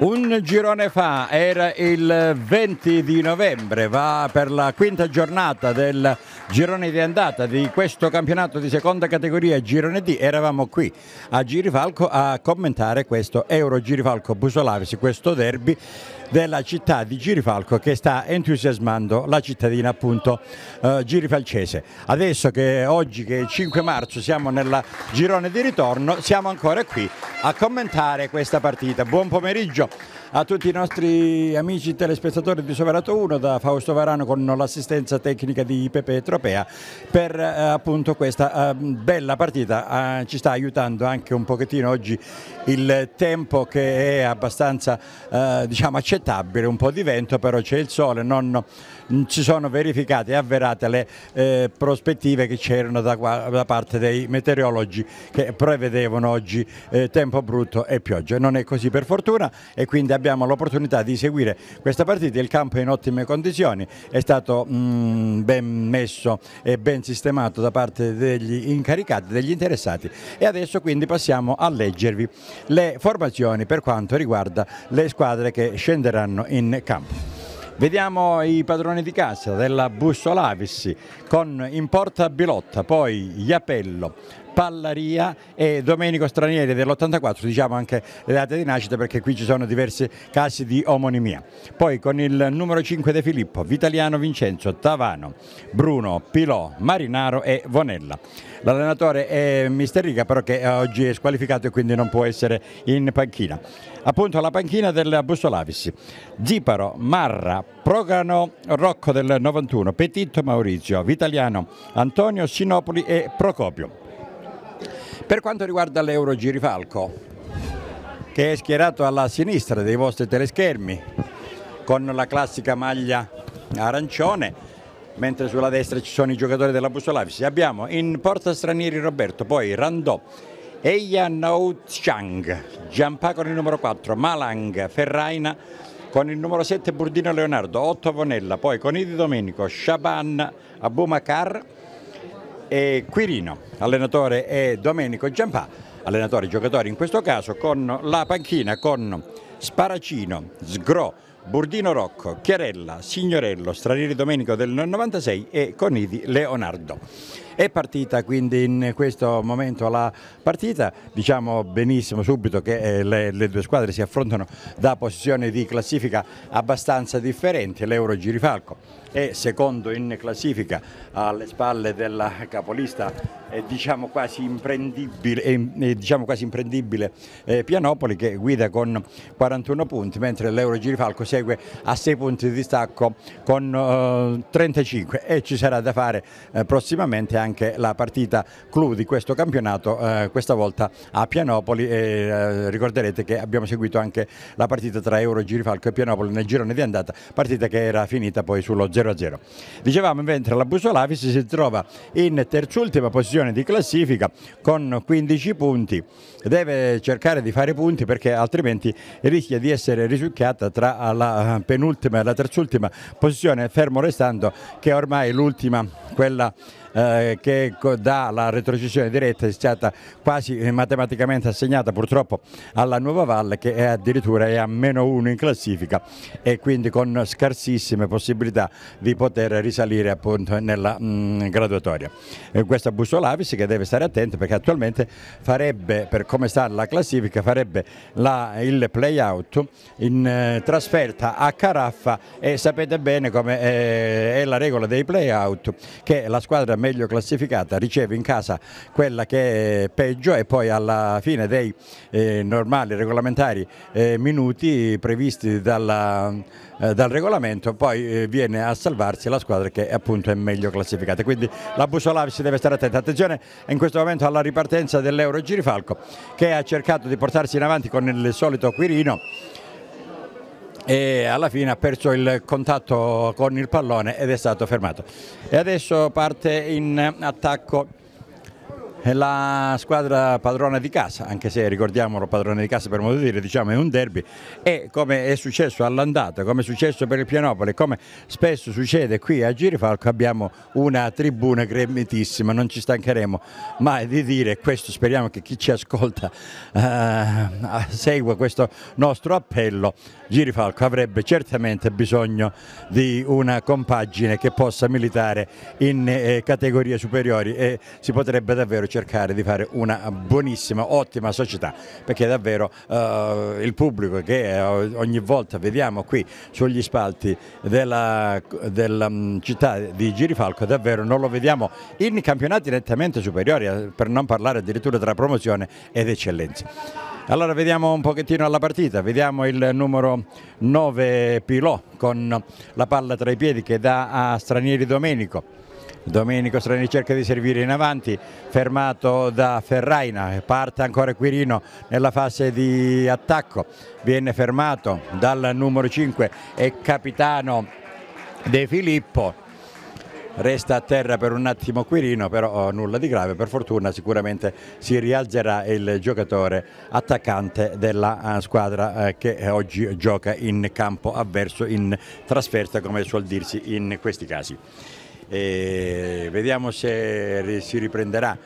Un girone fa, era il 20 di novembre, va per la quinta giornata del girone di andata di questo campionato di seconda categoria Girone D. Eravamo qui a Girifalco a commentare questo Euro Girifalco Busolavisi, questo derby della città di Girifalco che sta entusiasmando la cittadina appunto eh, girifalcese. Adesso che oggi che è 5 marzo siamo nel girone di ritorno, siamo ancora qui a commentare questa partita. Buon pomeriggio a tutti i nostri amici telespettatori di Soverato 1 da Fausto Varano con l'assistenza tecnica di Pepe Tropea per eh, appunto questa eh, bella partita. Eh, ci sta aiutando anche un pochettino oggi il tempo che è abbastanza eh, diciamo accettabile, un po' di vento però c'è il sole, non, non ci sono verificate e avverate le eh, prospettive che c'erano da, da, parte dei meteorologi che prevedevano oggi eh, tempo brutto e pioggia. Non è così per fortuna e quindi abbiamo l'opportunità di seguire questa partita, il campo è in ottime condizioni, è stato mm, ben messo e ben sistemato da parte degli incaricati, degli interessati e adesso quindi passiamo a leggervi le formazioni per quanto riguarda le squadre che scenderanno in campo. Vediamo i padroni di casa della Bussolavis con in porta Bilotta, poi Iapello, Pallaria e Domenico Stranieri dell'84, diciamo anche le date di nascita perché qui ci sono diversi casi di omonimia. Poi con il numero 5 De Filippo, Vitaliano Vincenzo, Tavano, Bruno, Pilò, Marinaro e Vonella. L'allenatore è Mister Riga però che oggi è squalificato e quindi non può essere in panchina. Appunto la panchina del Bussolavis. Ziparo, Marra, Progano, Rocco del 91, Petitto Maurizio, Vitaliano, Antonio, Sinopoli e Procopio. Per quanto riguarda l'Euro Girifalco, che è schierato alla sinistra dei vostri teleschermi, con la classica maglia arancione, mentre sulla destra ci sono i giocatori della Bussolavis. Abbiamo in porta stranieri Roberto, poi Randò, Eia Chang, Giampà con il numero 4, Malang, Ferraina con il numero 7 Burdino Leonardo, 8 Vonella, poi con Idi Domenico, Shaban Abumacar, e Quirino, allenatore è Domenico Giampà, allenatore e giocatore in questo caso con la panchina con Sparacino, Sgro, Burdino Rocco, Chiarella, Signorello, Stranieri Domenico del 96 e Conidi Leonardo. È partita quindi in questo momento la partita, diciamo benissimo subito che eh, le, le due squadre si affrontano da posizioni di classifica abbastanza differenti, l'Euro Girifalco è secondo in classifica alle spalle della capolista è diciamo quasi imprendibile, è, diciamo quasi imprendibile eh, Pianopoli che guida con 41 punti mentre l'Euro Girifalco segue a 6 punti di distacco con eh, 35 e ci sarà da fare eh, prossimamente anche la partita clou di questo campionato eh, questa volta a Pianopoli. E eh, ricorderete che abbiamo seguito anche la partita tra Euro Girifalco e Pianopoli nel girone di andata partita che era finita poi sullo 0-0 dicevamo mentre la Busolavis si trova in terzultima posizione di classifica con 15 punti, deve cercare di fare punti perché altrimenti rischia di essere risucchiata tra la penultima e la terzultima posizione, fermo restando che ormai l'ultima, quella eh, che dà la retrocessione diretta è stata quasi matematicamente assegnata purtroppo alla Nuova Valle che è addirittura è a meno uno in classifica e quindi con scarsissime possibilità di poter risalire appunto nella mh, mm, graduatoria. E questa Bussolavis che deve stare attento perché attualmente farebbe, per come sta la classifica, farebbe la, il play out in eh, trasferta a Caraffa e sapete bene come eh, è la regola dei play out che la squadra meglio classificata riceve in casa quella che è peggio e poi alla fine dei eh, normali regolamentari eh, minuti previsti dalla, eh, dal regolamento poi eh, viene a salvarsi la squadra che appunto è meglio classificata. Quindi la Busolavi si deve stare attenta. Attenzione in questo momento alla ripartenza dell'Euro Girifalco che ha cercato di portarsi in avanti con il solito Quirino e alla fine ha perso il contatto con il pallone ed è stato fermato. E adesso parte in attacco la squadra padrona di casa, anche se ricordiamolo padrona di casa per modo di dire, diciamo è un derby. E come è successo all'andata, come è successo per il Pianopoli, come spesso succede qui a Girifalco abbiamo una tribuna gremitissima, non ci stancheremo mai di dire questo, speriamo che chi ci ascolta eh, segua questo nostro appello, Girifalco avrebbe certamente bisogno di una compagine che possa militare in eh, categorie superiori e si potrebbe davvero cercare di fare una buonissima, ottima società, perché davvero eh, il pubblico che ogni volta vediamo qui sugli spalti della, della mm, città di Girifalco davvero non lo vediamo in campionati nettamente superiori, eh, per non parlare addirittura tra promozione ed eccellenza. Allora vediamo un pochettino alla partita, vediamo il numero 9 Pilò con la palla tra i piedi che dà a Stranieri Domenico Domenico Strani cerca di servire in avanti, fermato da Ferraina, parte ancora Quirino nella fase di attacco, viene fermato dal numero 5 e capitano De Filippo, resta a terra per un attimo Quirino, però oh, nulla di grave, per fortuna sicuramente si rialzerà il giocatore attaccante della uh, squadra uh, che oggi gioca in campo avverso, in trasferta come suol dirsi in questi casi e vediamo se si riprenderà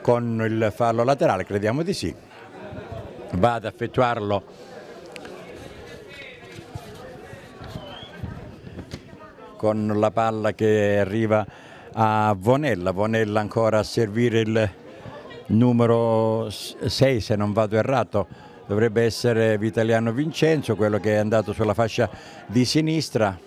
con il fallo laterale, crediamo di sì. Va ad effettuarlo. Con la palla che arriva a Vonella, Vonella ancora a servire il numero 6 se non vado errato, dovrebbe essere Vitaliano Vincenzo, quello che è andato sulla fascia di sinistra,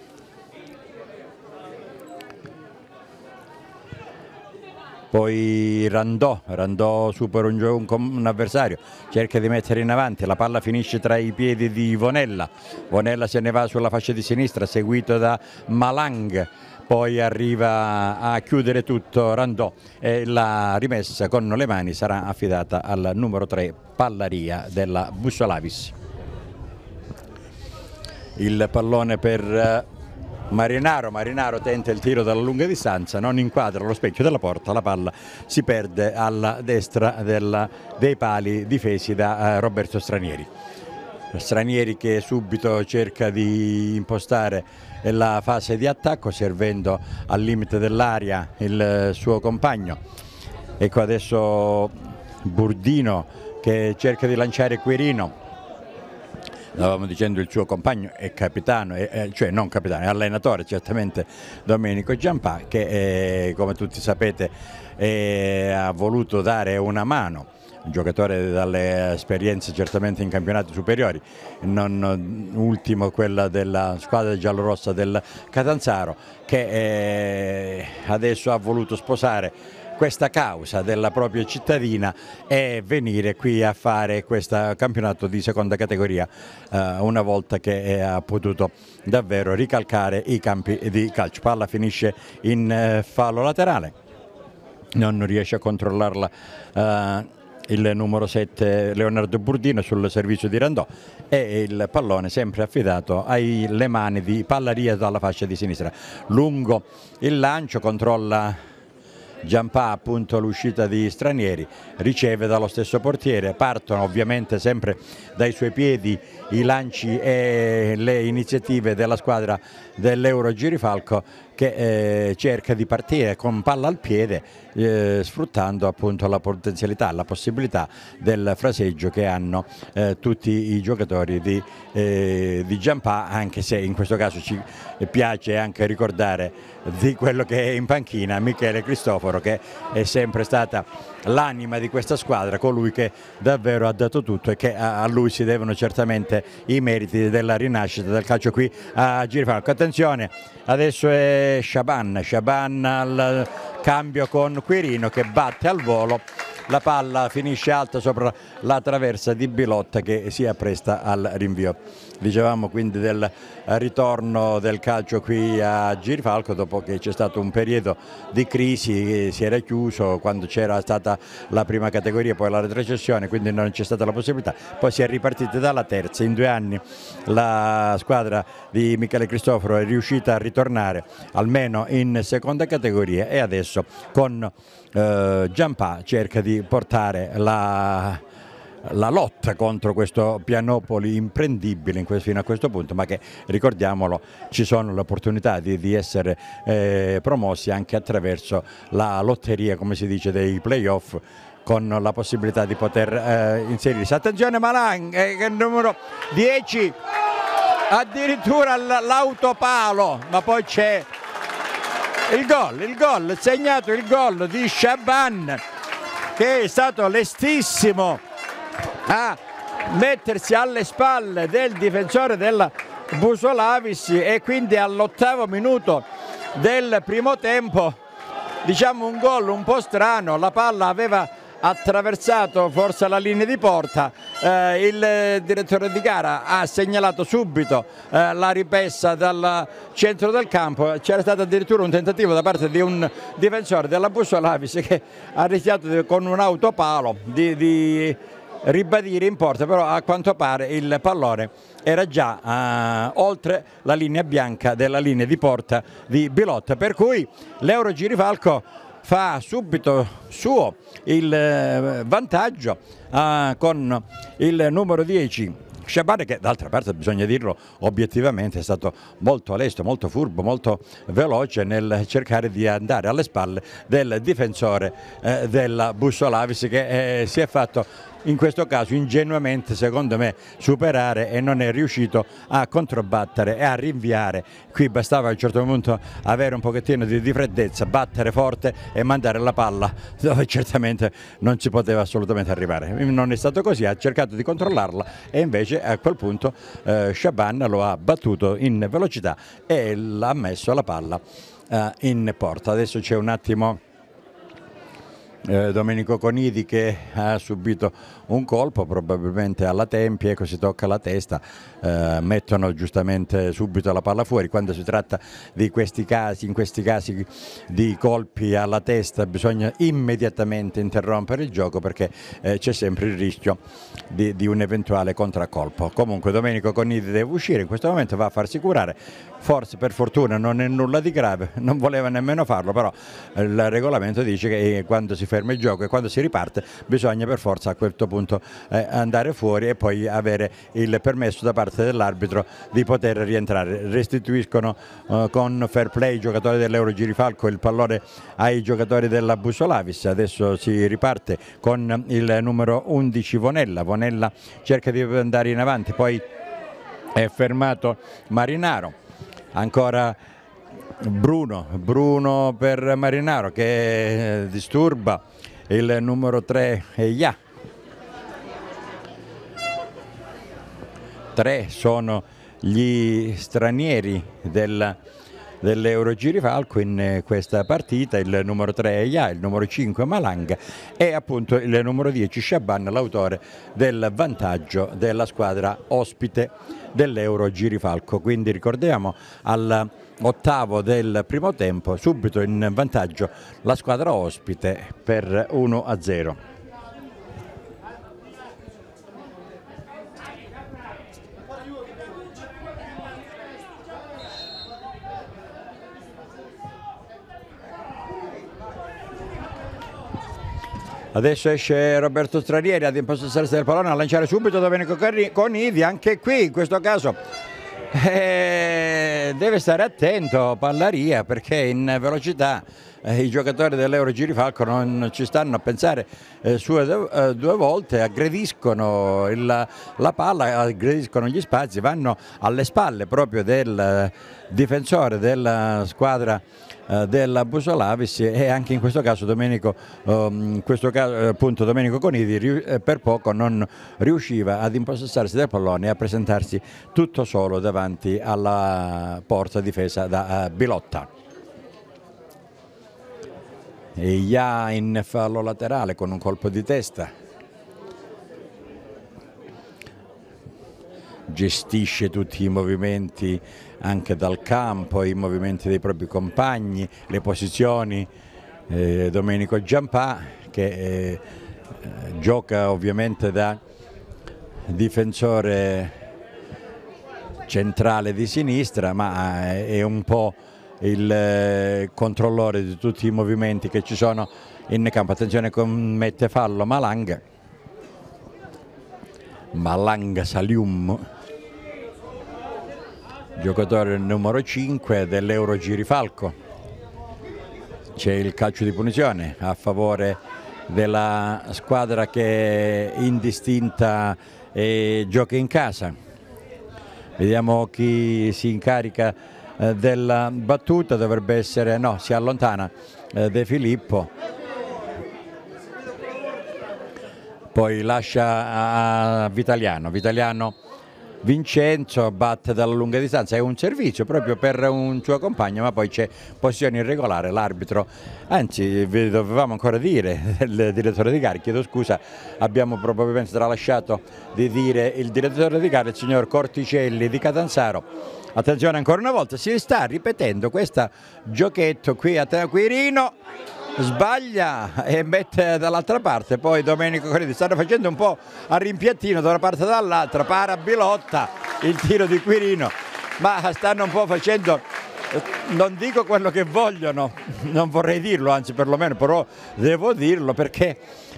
poi Randò, Randò supera un, un, un, avversario, cerca di mettere in avanti, la palla finisce tra i piedi di Vonella, Vonella se ne va sulla fascia di sinistra seguito da Malang, poi arriva a chiudere tutto Randò e la rimessa con le mani sarà affidata al numero 3 Pallaria della Bussolavis. Il pallone per Marinaro, Marinaro tenta il tiro dalla lunga distanza, non inquadra lo specchio della porta, la palla si perde alla destra della, dei pali difesi da uh, Roberto Stranieri. Stranieri che subito cerca di impostare la fase di attacco servendo al limite dell'aria il suo compagno. Ecco adesso Burdino che cerca di lanciare Quirino, stavamo dicendo il suo compagno e capitano, eh, cioè non capitano, è allenatore certamente Domenico Giampà che eh, come tutti sapete eh, ha voluto dare una mano. Un giocatore dalle esperienze certamente in campionati superiori, non ultimo quella della squadra giallorossa del Catanzaro che adesso ha voluto sposare questa causa della propria cittadina e venire qui a fare questo campionato di seconda categoria eh, una volta che ha potuto davvero ricalcare i campi di calcio. Palla finisce in eh, fallo laterale, non riesce a controllarla. Eh, il numero 7 Leonardo Burdino sul servizio di Randò e il pallone sempre affidato alle mani di Pallaria dalla fascia di sinistra. Lungo il lancio, controlla Giampà appunto l'uscita di stranieri, riceve dallo stesso portiere, partono ovviamente sempre dai suoi piedi i lanci e le iniziative della squadra dell'Euro Girifalco che eh, cerca di partire con palla al piede eh, sfruttando appunto la potenzialità, la possibilità del fraseggio che hanno eh, tutti i giocatori di, eh, di Giampà anche se in questo caso ci piace anche ricordare di quello che è in panchina Michele Cristoforo che è sempre stata l'anima di questa squadra, colui che davvero ha dato tutto e che a lui si devono certamente i meriti della rinascita del calcio qui a Girifalco. Attenzione, adesso è Shaban, Shaban al cambio con Quirino che batte al volo la palla finisce alta sopra la traversa di Bilotta che si appresta al rinvio. Dicevamo quindi del ritorno del calcio qui a Girifalco dopo che c'è stato un periodo di crisi, si era chiuso quando c'era stata la prima categoria, poi la retrocessione, quindi non c'è stata la possibilità, poi si è ripartiti dalla terza, in due anni la squadra di Michele Cristoforo è riuscita a ritornare almeno in seconda categoria e adesso con eh, Giampà cerca di portare la la lotta contro questo Pianopoli imprendibile fino a questo punto, ma che ricordiamolo ci sono le opportunità di, di essere eh, promossi anche attraverso la lotteria, come si dice, dei playoff con la possibilità di poter eh, inserirsi. Attenzione Malan, eh, numero 10, addirittura l'autopalo, ma poi c'è il gol, il gol, segnato il gol di Shaban che è stato lestissimo a mettersi alle spalle del difensore della Busolavis e quindi all'ottavo minuto del primo tempo diciamo un gol un po' strano, la palla aveva attraversato forse la linea di porta, eh, il direttore di gara ha segnalato subito eh, la ripessa dal centro del campo, c'era stato addirittura un tentativo da parte di un difensore della Busolavis che ha rischiato con un autopalo di, di ribadire in porta, però a quanto pare il pallone era già uh, oltre la linea bianca della linea di porta di Bilotta, per cui l'Euro Girifalco fa subito suo il eh, vantaggio uh, con il numero 10 Sciabane che d'altra parte bisogna dirlo obiettivamente è stato molto lesto, molto furbo, molto veloce nel cercare di andare alle spalle del difensore eh, della Bussolavis che eh, si è fatto in questo caso ingenuamente secondo me superare e non è riuscito a controbattere e a rinviare. Qui bastava a un certo punto avere un pochettino di, di freddezza, battere forte e mandare la palla dove certamente non si poteva assolutamente arrivare. Non è stato così, ha cercato di controllarla e invece a quel punto eh, Shaban lo ha battuto in velocità e l'ha messo la palla eh, in porta. Adesso c'è un attimo eh, Domenico Conidi che ha subito un colpo probabilmente alla tempia, ecco si tocca la testa, eh, mettono giustamente subito la palla fuori, quando si tratta di questi casi, in questi casi di colpi alla testa bisogna immediatamente interrompere il gioco perché eh, c'è sempre il rischio di, di un eventuale contraccolpo. Comunque Domenico Conidi deve uscire, in questo momento va a farsi curare, forse per fortuna non è nulla di grave, non voleva nemmeno farlo, però il regolamento dice che quando si ferma il gioco e quando si riparte bisogna per forza a questo punto eh, andare fuori e poi avere il permesso da parte dell'arbitro di poter rientrare. Restituiscono eh, con fair play i giocatori dell'Euro Girifalco il pallone ai giocatori della Busolavis, adesso si riparte con il numero 11 Vonella, Vonella cerca di andare in avanti, poi è fermato Marinaro ancora Bruno, Bruno per Marinaro che disturba il numero 3 Eia. Tre sono gli stranieri del, dell'Eurogirifalco in questa partita, il numero 3 Eia, il numero 5 Malanga e appunto il numero 10 Shaban, l'autore del vantaggio della squadra ospite dell'Euro Girifalco. Quindi ricordiamo all'ottavo del primo tempo subito in vantaggio la squadra ospite per 1 Adesso esce Roberto Stranieri ad impossessarsi del pallone a lanciare subito Domenico Conidi, anche qui in questo caso. Eh, deve stare attento Pallaria perché in velocità eh, i giocatori dell'Euro Girifalco non ci stanno a pensare eh, su eh, due volte, aggrediscono il, la palla, aggrediscono gli spazi, vanno alle spalle proprio del difensore della squadra della Busolavis e anche in questo caso Domenico, um, questo caso, eh, appunto Domenico Conidi eh, per poco non riusciva ad impossessarsi del pallone e a presentarsi tutto solo davanti alla porta difesa da Bilotta. E Ia in fallo laterale con un colpo di testa gestisce tutti i movimenti anche dal campo, i movimenti dei propri compagni, le posizioni. Eh, Domenico Giampà che eh, gioca ovviamente da difensore centrale di sinistra ma è un po' il eh, controllore di tutti i movimenti che ci sono in campo. Attenzione commette fallo Malanga. Malanga Salium, giocatore numero 5 dell'Euro Girifalco. C'è il calcio di punizione a favore della squadra che è indistinta e gioca in casa. Vediamo chi si incarica eh, della battuta, dovrebbe essere, no, si allontana eh, De Filippo. Poi lascia a Vitaliano, Vitaliano Vincenzo batte dalla lunga distanza, è un servizio proprio per un suo compagno, ma poi c'è posizione irregolare, l'arbitro, anzi vi dovevamo ancora dire, il direttore di gara, chiedo scusa, abbiamo probabilmente tralasciato di dire il direttore di gara, il signor Corticelli di Catanzaro. Attenzione ancora una volta, si sta ripetendo questo giochetto qui a Quirino sbaglia e mette dall'altra parte, poi Domenico Corredi stanno facendo un po' a rimpiattino da una parte e dall'altra, para Bilotta il tiro di Quirino, ma stanno un po' facendo non dico quello che vogliono, non vorrei dirlo, anzi perlomeno però devo dirlo perché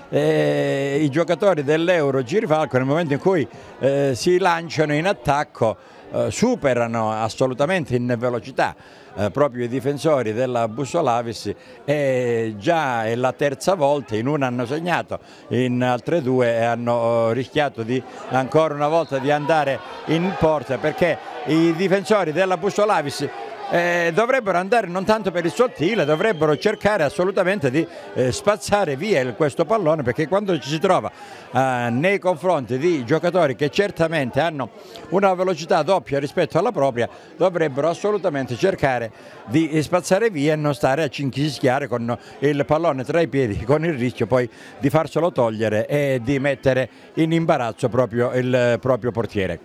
eh, i giocatori dell'Euro Girifalco nel momento in cui eh, si lanciano in attacco eh, superano assolutamente in velocità eh, proprio i difensori della Bussolavis e già è la terza volta, in una hanno segnato, in altre due hanno eh, rischiato di, ancora una volta di andare in porta perché i difensori della Bussolavis eh, dovrebbero andare non tanto per il sottile, dovrebbero cercare assolutamente di eh, spazzare via questo pallone perché quando ci si trova eh, nei confronti di giocatori che certamente hanno una velocità doppia rispetto alla propria, dovrebbero assolutamente cercare di spazzare via e non stare a cinchischiare con il pallone tra i piedi con il rischio poi di farselo togliere e di mettere in imbarazzo proprio il proprio portiere.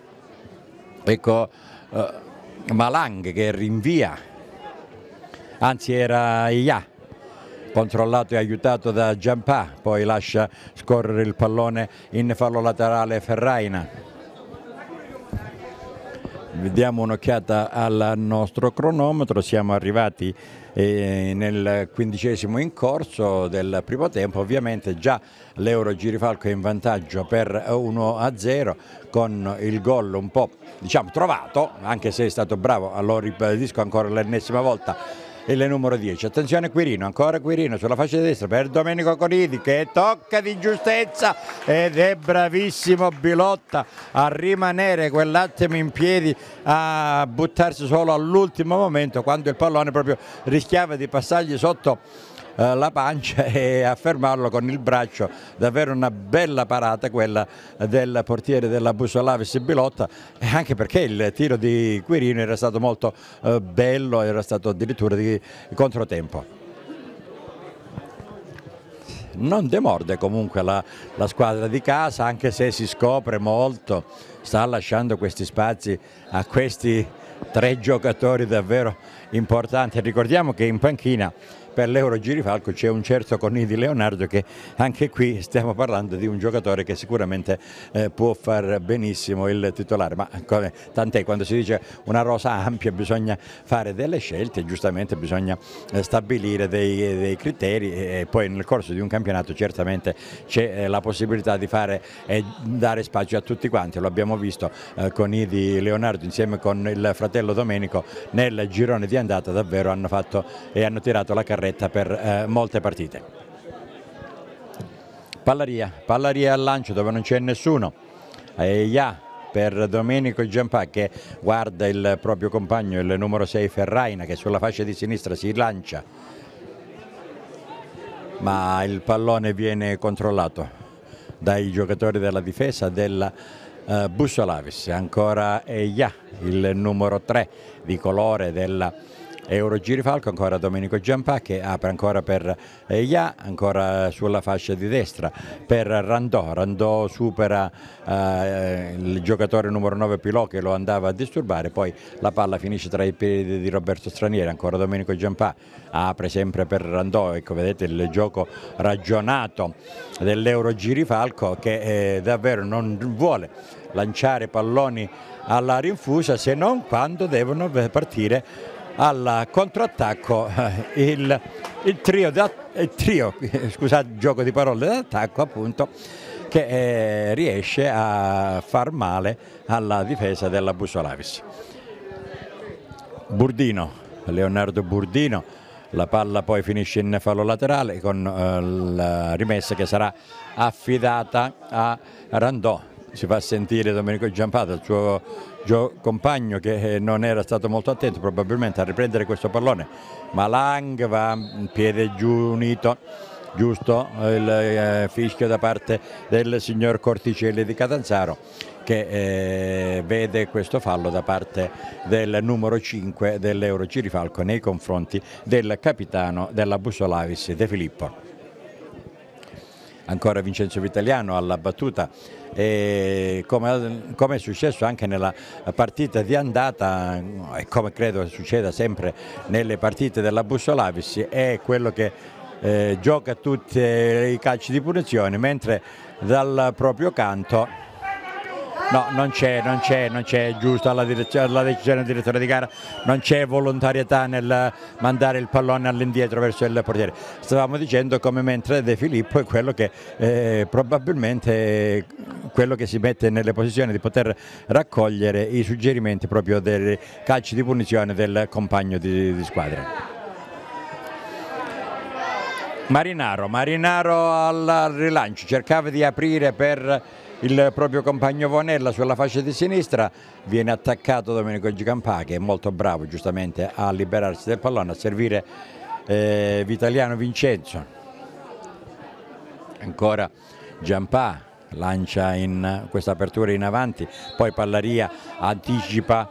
Ecco, eh, Malang che rinvia, anzi era Ia, controllato e aiutato da Giampà, poi lascia scorrere il pallone in fallo laterale Ferraina. Vediamo un'occhiata al nostro cronometro, siamo arrivati eh, nel quindicesimo in corso del primo tempo, ovviamente già l'Euro Girifalco è in vantaggio per 1-0 con il gol un po' diciamo trovato, anche se è stato bravo, lo ribadisco ancora l'ennesima volta, il numero 10. Attenzione Quirino, ancora Quirino sulla fascia destra per Domenico Coridi che tocca di giustezza ed è bravissimo Bilotta a rimanere quell'attimo in piedi, a buttarsi solo all'ultimo momento quando il pallone proprio rischiava di passargli sotto eh, la pancia e a fermarlo con il braccio, davvero una bella parata quella del portiere della Busolavis Bilotta, anche perché il tiro di Quirino era stato molto eh, bello, era stato addirittura di controtempo. Non demorde comunque la, la, squadra di casa anche se si scopre molto, sta lasciando questi spazi a questi tre giocatori davvero importanti. Ricordiamo che in panchina per l'Euro Girifalco c'è un certo Cornidi Leonardo che anche qui stiamo parlando di un giocatore che sicuramente eh, può far benissimo il titolare, ma tant'è quando si dice una rosa ampia bisogna fare delle scelte, giustamente bisogna eh, stabilire dei, dei, criteri e poi nel corso di un campionato certamente c'è eh, la possibilità di fare e dare spazio a tutti quanti, lo abbiamo visto eh, con Idi Leonardo insieme con il fratello Domenico nel girone di andata. Davvero hanno fatto e hanno tirato la carriera carretta per eh, molte partite. Pallaria, Pallaria al lancio dove non c'è nessuno. E Ia per Domenico Giampà che guarda il proprio compagno, il numero 6 Ferraina che sulla fascia di sinistra si lancia. Ma il pallone viene controllato dai giocatori della difesa della uh, Bussolavis. Ancora Eia, il numero 3 di colore della Eurogirifalco, ancora Domenico Giampà che apre ancora per eh, Ia, ancora sulla fascia di destra per Randò, Randò supera eh, il giocatore numero 9 Pilò che lo andava a disturbare, poi la palla finisce tra i piedi di Roberto Stranieri, ancora Domenico Giampà apre sempre per Randò, ecco vedete il gioco ragionato dell'Eurogirifalco che eh, davvero non vuole lanciare palloni alla rinfusa se non quando devono partire al controattacco eh, il, il, trio, il trio scusate gioco di parole d'attacco appunto che eh, riesce a far male alla difesa della Busolavis. Burdino, Leonardo Burdino, la palla poi finisce in fallo laterale con eh, la rimessa che sarà affidata a Randò si fa sentire Domenico Giampato, il suo compagno che eh, non era stato molto attento probabilmente a riprendere questo pallone, ma Lang va in piede giù unito, giusto il eh, fischio da parte del signor Corticelli di Catanzaro che eh, vede questo fallo da parte del numero 5 dell'Euro Girifalco nei confronti del capitano della Bussolavis De Filippo ancora Vincenzo Vitaliano alla battuta. E come, come, è successo anche nella partita di andata e come credo succeda sempre nelle partite della Bussolavis è quello che eh, gioca tutti i calci di punizione mentre dal proprio canto No, non c'è, non c'è, non c'è giusto alla, alla decisione del direttore di gara, non c'è volontarietà nel mandare il pallone all'indietro verso il portiere. Stavamo dicendo come mentre De Filippo è quello che eh, probabilmente quello che si mette nelle posizioni di poter raccogliere i suggerimenti proprio dei calci di punizione del compagno di, di squadra. Marinaro, Marinaro al rilancio, cercava di aprire per il proprio compagno Vonella sulla fascia di sinistra, viene attaccato Domenico Gicampà che è molto bravo giustamente a liberarsi del pallone, a servire eh, Vitaliano Vincenzo. Ancora Giampà lancia in questa apertura in avanti, poi Pallaria anticipa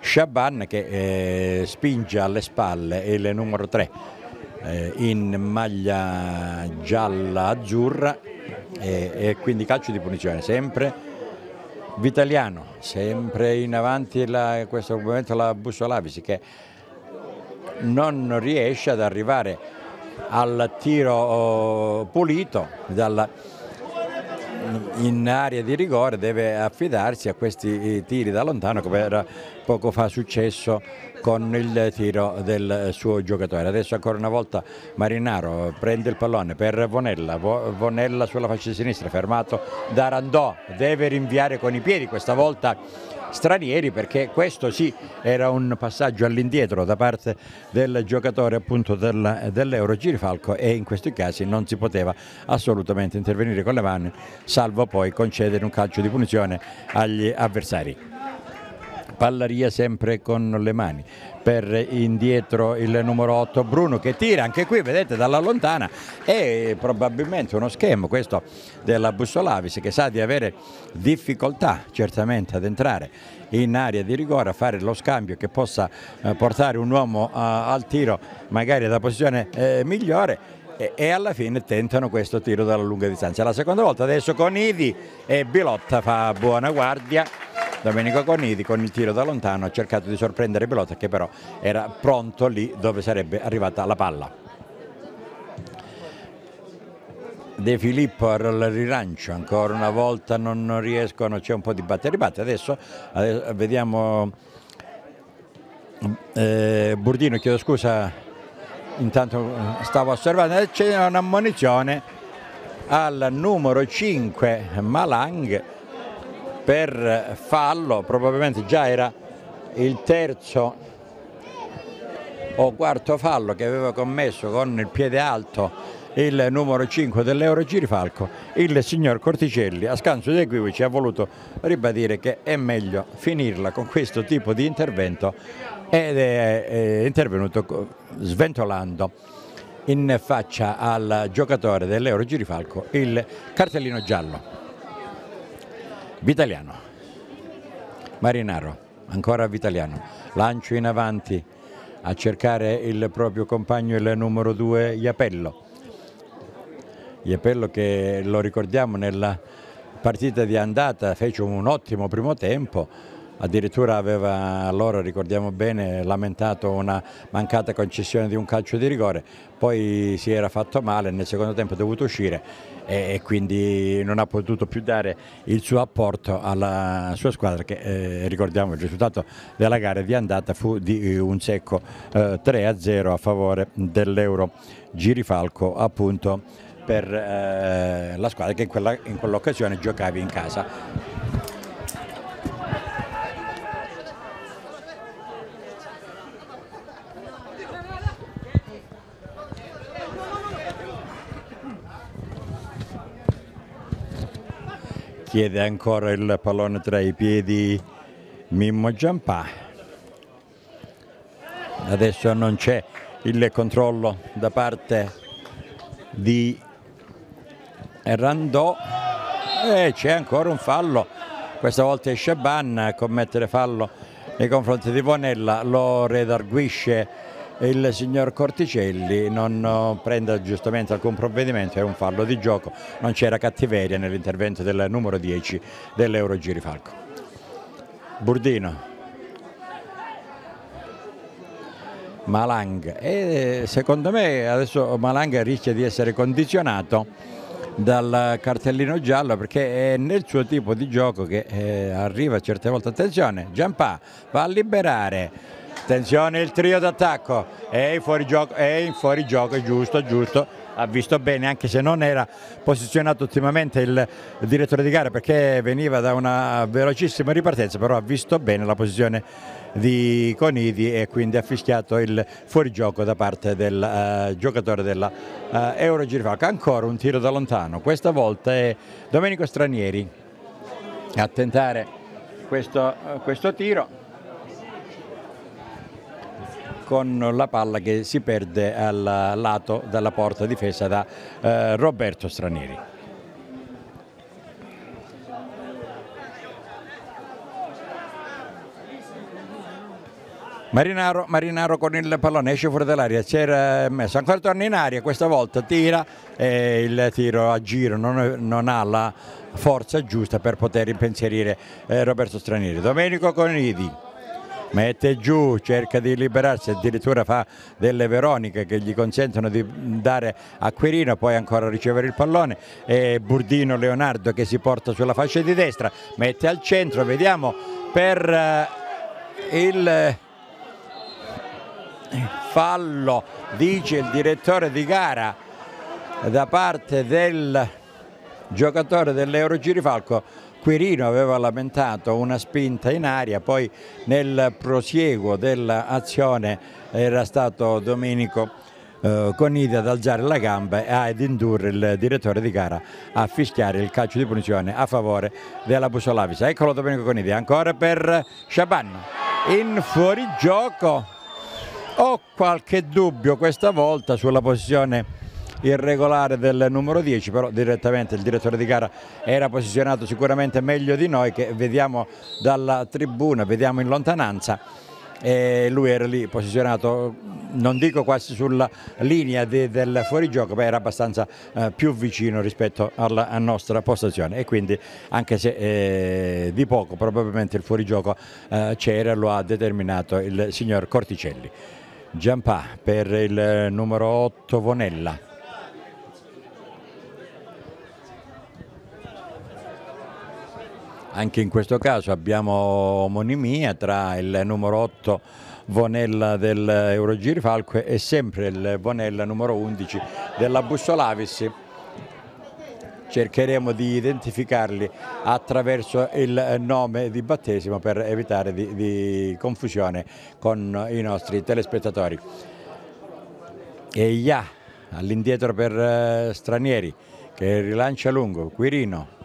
Shaban che eh, spinge alle spalle il numero 3 eh, in maglia gialla-azzurra e, e, quindi calcio di punizione sempre Vitaliano, sempre in avanti la, in questo momento la Bussolavisi che non riesce ad arrivare al tiro oh, pulito dalla, in area di rigore deve affidarsi a questi tiri da lontano come era poco fa successo con il tiro del suo giocatore. Adesso ancora una volta Marinaro prende il pallone per Vonella, Vonella sulla fascia sinistra fermato da Randò, deve rinviare con i piedi questa volta stranieri perché questo sì era un passaggio all'indietro da parte del giocatore appunto del, dell'Euro Girifalco e in questi casi non si poteva assolutamente intervenire con le mani salvo poi concedere un calcio di punizione agli avversari. Pallaria sempre con le mani. Per indietro il numero 8 Bruno che tira anche qui vedete dalla lontana. È probabilmente uno schema questo della Bussolavis che sa di avere difficoltà certamente ad entrare in area di rigore a fare lo scambio che possa eh, portare un uomo eh, al tiro magari da posizione eh, migliore e, alla fine tentano questo tiro dalla lunga distanza. La seconda volta adesso con Idi e Bilotta fa buona guardia Domenico Conidi con il tiro da lontano ha cercato di sorprendere Pelota che però era pronto lì dove sarebbe arrivata la palla. De Filippo al rilancio, ancora una volta non riescono, c'è un po' di batte e ribatte. Adesso, adesso vediamo eh, Burdino, chiedo scusa, intanto stavo osservando, c'è un'ammonizione al numero 5 Malang. Per fallo, probabilmente già era il terzo o quarto fallo che aveva commesso con il piede alto il numero 5 dell'Euro Girifalco, il signor Corticelli a scanso di equivoci ha voluto ribadire che è meglio finirla con questo tipo di intervento ed è, è intervenuto sventolando in faccia al giocatore dell'Euro Girifalco il cartellino giallo. Vitaliano, Marinaro, ancora Vitaliano, lancio in avanti a cercare il proprio compagno, il numero 2 Iapello. Iapello che lo ricordiamo nella partita di andata fece un ottimo primo tempo, addirittura aveva allora, ricordiamo bene, lamentato una mancata concessione di un calcio di rigore, poi si era fatto male, nel secondo tempo è dovuto uscire e, quindi non ha potuto più dare il suo apporto alla sua squadra che eh, ricordiamo il risultato della gara di andata fu di un secco eh, 3-0 a favore dell'Euro Girifalco appunto per eh, la squadra che in, quell'occasione giocavi in casa. Chiede ancora il pallone tra i piedi Mimmo Giampà. Adesso non c'è il controllo da parte di Randò. E c'è ancora un fallo. Questa volta è Shaban a commettere fallo nei confronti di Bonella. Lo redarguisce il signor Corticelli non prende giustamente alcun provvedimento, è un fallo di gioco, non c'era cattiveria nell'intervento del numero 10 dell'Euro Girifalco. Burdino. Malang e secondo me adesso Malang rischia di essere condizionato dal cartellino giallo perché è nel suo tipo di gioco che eh, arriva certe volte attenzione Giampà va a liberare Attenzione il trio d'attacco, è in fuorigioco, è in fuorigioco, giusto, giusto, ha visto bene anche se non era posizionato ottimamente il direttore di gara perché veniva da una velocissima ripartenza, però ha visto bene la posizione di Conidi e quindi ha fischiato il fuorigioco da parte del uh, giocatore della uh, Euro Girifalco. Ancora un tiro da lontano, questa volta è Domenico Stranieri a tentare questo, uh, questo tiro con la palla che si perde al lato della porta difesa da eh, Roberto Stranieri. Marinaro, Marinaro, con il pallone esce fuori dall'aria, c'era messo, ancora torna in aria, questa volta tira e il tiro a giro non, non ha la forza giusta per poter impensierire eh, Roberto Stranieri. Domenico Conidi mette giù, cerca di liberarsi, addirittura fa delle veroniche che gli consentono di dare a Quirino, poi ancora ricevere il pallone e Burdino Leonardo che si porta sulla fascia di destra, mette al centro, vediamo per eh, il fallo, dice il direttore di gara da parte del giocatore dell'Eurogirifalco Quirino aveva lamentato una spinta in aria, poi nel prosieguo dell'azione era stato Domenico eh, Conidi ad alzare la gamba e ad indurre il direttore di gara a fischiare il calcio di punizione a favore della Busolavisa. Eccolo Domenico Conidi, ancora per Sciaban, in fuorigioco. Ho qualche dubbio questa volta sulla posizione irregolare del numero 10, però direttamente il direttore di gara era posizionato sicuramente meglio di noi che vediamo dalla tribuna, vediamo in lontananza e lui era lì posizionato non dico quasi sulla linea de, del fuorigioco ma era abbastanza eh, più vicino rispetto alla nostra postazione. E quindi anche se eh, di poco probabilmente il fuorigioco eh, c'era lo ha determinato il signor Corticelli. Giampà per il numero 8 Vonella Anche in questo caso abbiamo omonimia tra il numero 8 Vonella dell'Eurogiri Falco e sempre il Vonella numero 11 della Bussolavis. Cercheremo di identificarli attraverso il nome di battesimo per evitare di, di confusione con i nostri telespettatori. E Ia all'indietro per eh, stranieri che rilancia lungo, Quirino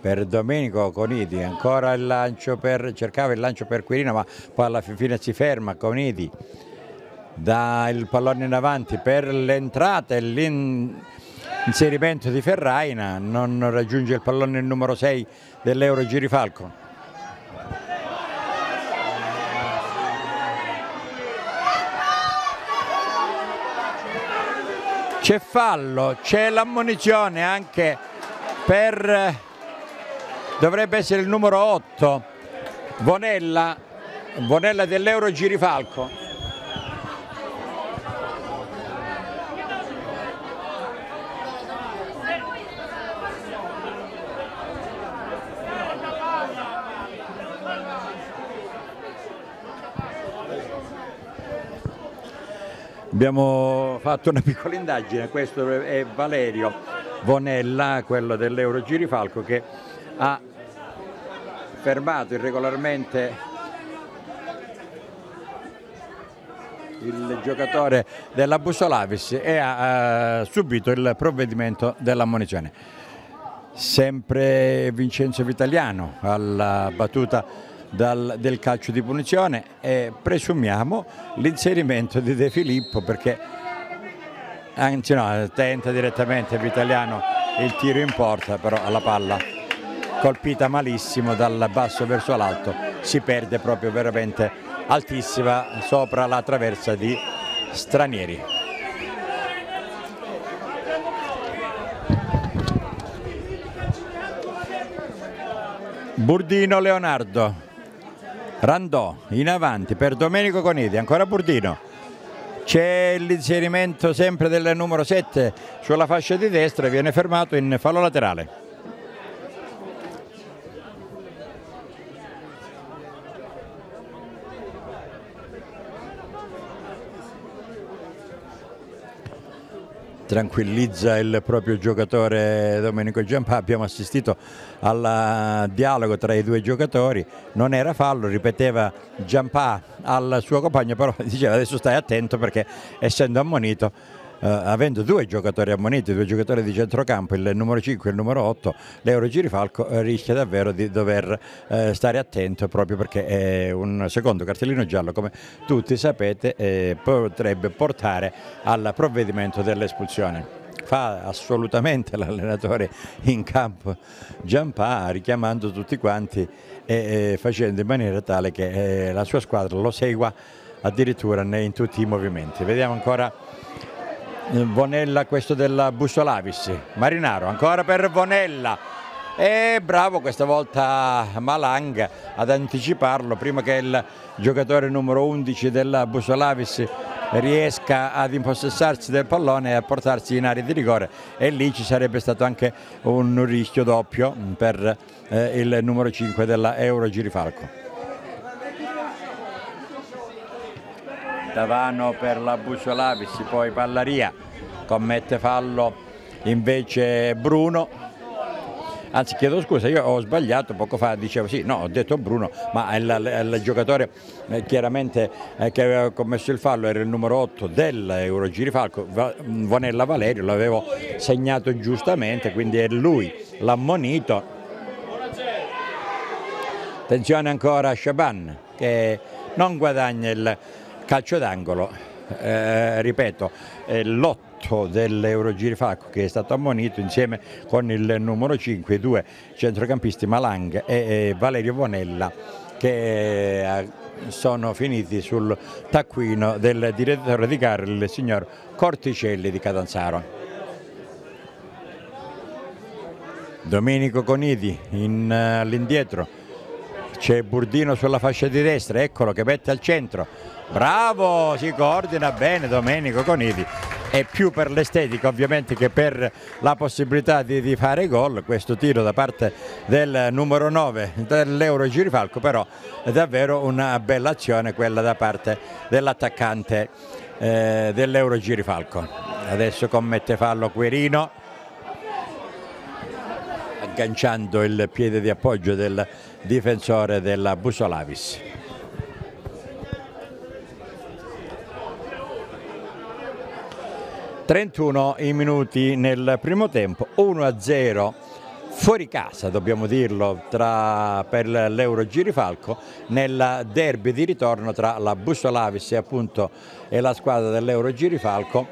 per Domenico Conidi, ancora il lancio per, cercava il lancio per Quirino ma poi alla fine si ferma Conidi, dà il pallone in avanti per l'entrata e l'inserimento di Ferraina, non raggiunge il pallone il numero 6 dell'Euro Girifalco. C'è fallo, c'è l'ammonizione anche per dovrebbe essere il numero 8, Bonella, Bonella dell'Euro Girifalco. Abbiamo fatto una piccola indagine, questo è Valerio Vonella, quello dell'Euro Girifalco, che ha fermato irregolarmente il giocatore della Bussolavis e ha uh, subito il provvedimento dell'ammonizione. Sempre Vincenzo Vitaliano alla battuta dal, del calcio di punizione e presumiamo l'inserimento di De Filippo perché anzi no, tenta direttamente l'italiano il tiro in porta però alla palla colpita malissimo dal basso verso l'alto si perde proprio veramente altissima sopra la traversa di stranieri Burdino Leonardo Randò in avanti per Domenico Coniti, ancora Burdino. C'è l'inserimento sempre del numero 7 sulla fascia di destra viene fermato in fallo laterale. Tranquillizza il proprio giocatore Domenico Giampà, abbiamo assistito al dialogo tra i due giocatori, non era fallo, ripeteva Giampà al suo compagno, però diceva adesso stai attento perché essendo ammonito Uh, avendo due giocatori ammoniti, due giocatori di centrocampo, il numero 5 e il numero 8, l'Euro Girifalco uh, rischia davvero di dover uh, stare attento proprio perché è un secondo cartellino giallo, come tutti sapete, eh, potrebbe portare al provvedimento dell'espulsione fa assolutamente l'allenatore in campo Giampà richiamando tutti quanti e, e facendo in maniera tale che eh, la sua squadra lo segua addirittura in tutti i movimenti. Vediamo ancora Bonella questo della Bussolavis, Marinaro ancora per Bonella e bravo questa volta Malang ad anticiparlo prima che il giocatore numero 11 della Bussolavis riesca ad impossessarsi del pallone e a portarsi in area di rigore. E lì ci sarebbe stato anche un rischio doppio per eh, il numero 5 della Euro Girifalco. Tavano per la Bussolavis, poi Pallaria commette fallo invece Bruno anzi chiedo scusa, io ho sbagliato poco fa, dicevo sì, no, ho detto Bruno, ma il, il, giocatore eh, chiaramente eh, che aveva commesso il fallo era il numero 8 dell'Eurogirifalco, Vonella Valerio, l'avevo segnato giustamente, quindi è lui l'ammonito. Attenzione ancora a Shaban che non guadagna il calcio d'angolo, eh, ripeto, è l'otto dell'Eurogirifacco che è stato ammonito insieme con il numero 5, i due centrocampisti Malang e Valerio Bonella che eh, sono finiti sul taccuino del direttore di gara, il signor Corticelli di Catanzaro. Domenico Coniti all'indietro, c'è Burdino sulla fascia di destra, eccolo che mette al centro, Bravo, si coordina bene Domenico Coniti. È più per l'estetica ovviamente che per la possibilità di, di, fare gol questo tiro da parte del numero 9 dell'Euro Girifalco però è davvero una bella azione quella da parte dell'attaccante eh, dell'Euro Girifalco. Adesso commette fallo Querino agganciando il piede di appoggio del difensore della Busolavis 31 i minuti nel primo tempo, 1-0 fuori casa, dobbiamo dirlo, tra, per l'Euro Girifalco nel derby di ritorno tra la Bussolavis e, appunto, e la squadra dell'Euro Girifalco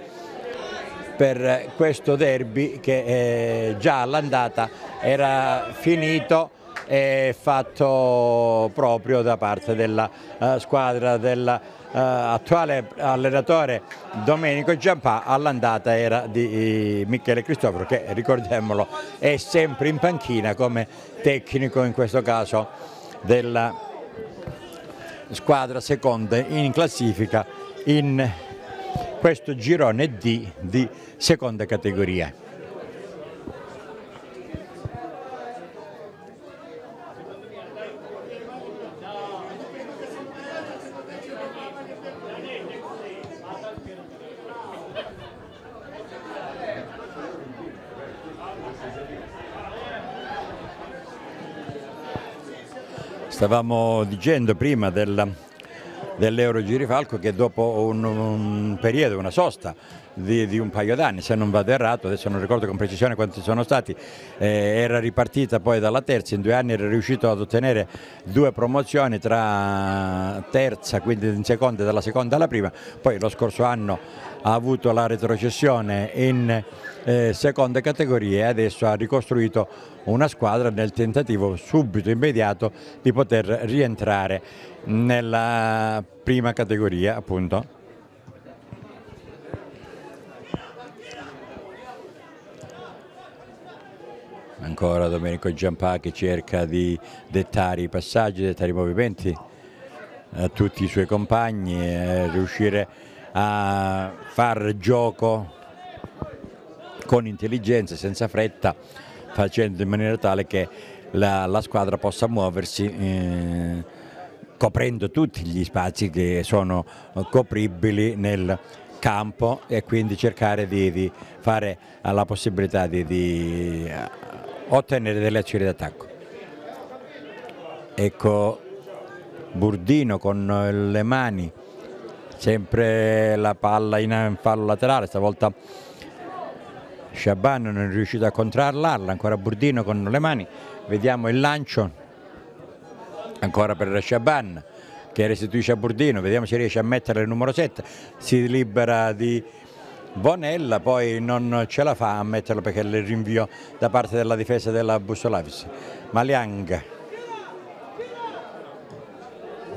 per questo derby che eh, già all'andata era finito e fatto proprio da parte della uh, squadra della attuale allenatore Domenico Giampà, all'andata era di eh, Michele Cristoforo che ricordiamolo è sempre in panchina come tecnico in questo caso della squadra seconda in classifica in questo girone D di seconda categoria. Stavamo dicendo prima del, dell'Euro Girifalco che dopo un, un, periodo, una sosta di, di un paio d'anni, se non vado errato, adesso non ricordo con precisione quanti sono stati, eh, era ripartita poi dalla terza, in due anni era riuscito ad ottenere due promozioni tra terza, quindi in seconda dalla seconda alla prima, poi lo scorso anno ha avuto la retrocessione in eh, seconda categoria e adesso ha ricostruito una squadra nel tentativo subito immediato di poter rientrare nella prima categoria appunto. Ancora Domenico Giampà che cerca di dettare i passaggi, dettare i movimenti a tutti i suoi compagni e riuscire a far gioco con intelligenza, senza fretta, facendo in maniera tale che la, la squadra possa muoversi eh, coprendo tutti gli spazi che sono copribili nel campo e quindi cercare di, di fare la possibilità di, di eh, ottenere delle azioni d'attacco. Ecco Burdino con le mani, sempre la palla in fallo laterale, stavolta Sciaban non è riuscito a controllarla, ancora Burdino con le mani, vediamo il lancio, ancora per Sciaban che restituisce a Burdino, vediamo se riesce a mettere il numero 7, si libera di Bonella, poi non ce la fa a metterlo perché il rinvio da parte della difesa della Bussolavis. Maliang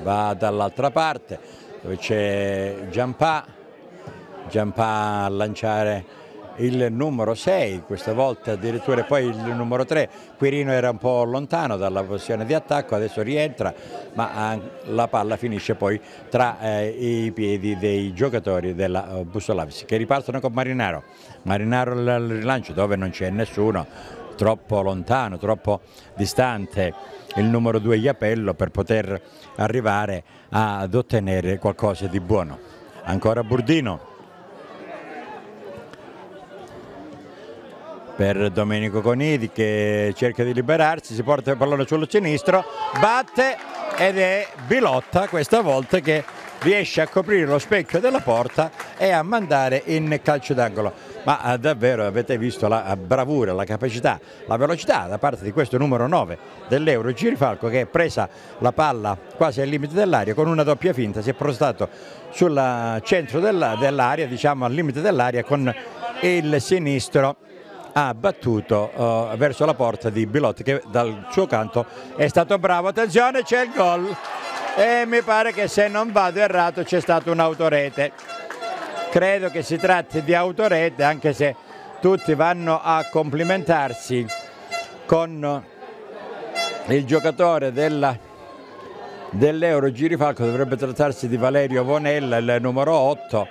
va dall'altra parte dove c'è Giampà, Giampà a lanciare il numero 6, questa volta addirittura poi il numero 3, Quirino era un po' lontano dalla posizione di attacco, adesso rientra, ma la palla finisce poi tra eh, i piedi dei giocatori della uh, Bussolavis che ripartono con Marinaro. Marinaro al rilancio dove non c'è nessuno, troppo lontano, troppo distante il numero 2 Iapello per poter arrivare ad ottenere qualcosa di buono. Ancora Burdino per Domenico Conidi che cerca di liberarsi, si porta il pallone sullo sinistro, batte ed è Bilotta questa volta che riesce a coprire lo specchio della porta e a mandare in calcio d'angolo. Ma eh, davvero avete visto la bravura, la capacità, la velocità da parte di questo numero 9 dell'Euro Girifalco che è presa la palla quasi al limite dell'aria con una doppia finta, si è prostato sul centro dell'aria, diciamo al limite dell'aria con il sinistro ha battuto uh, verso la porta di Bilotti che dal suo canto è stato bravo. Attenzione, c'è il gol e mi pare che se non vado errato c'è stato un'autorete. Credo che si tratti di autorete anche se tutti vanno a complimentarsi con il giocatore della, dell'Euro Girifalco, dovrebbe trattarsi di Valerio Vonella, il numero 8.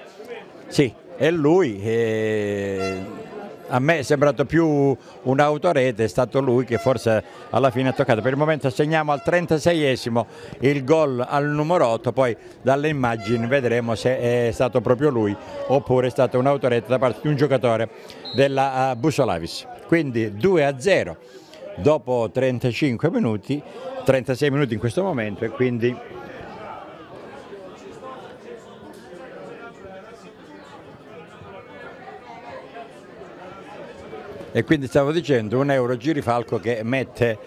Sì, è lui. E a me è sembrato più un'autorete, è stato lui che forse alla fine ha toccato. Per il momento assegniamo al 36esimo il gol al numero 8, poi dalle immagini vedremo se è stato proprio lui oppure è stata un'autorete da parte di un giocatore della uh, Busolavis. Quindi 2 a 0 dopo 35 minuti, 36 minuti in questo momento e quindi e quindi stavo dicendo un euro girifalco che mette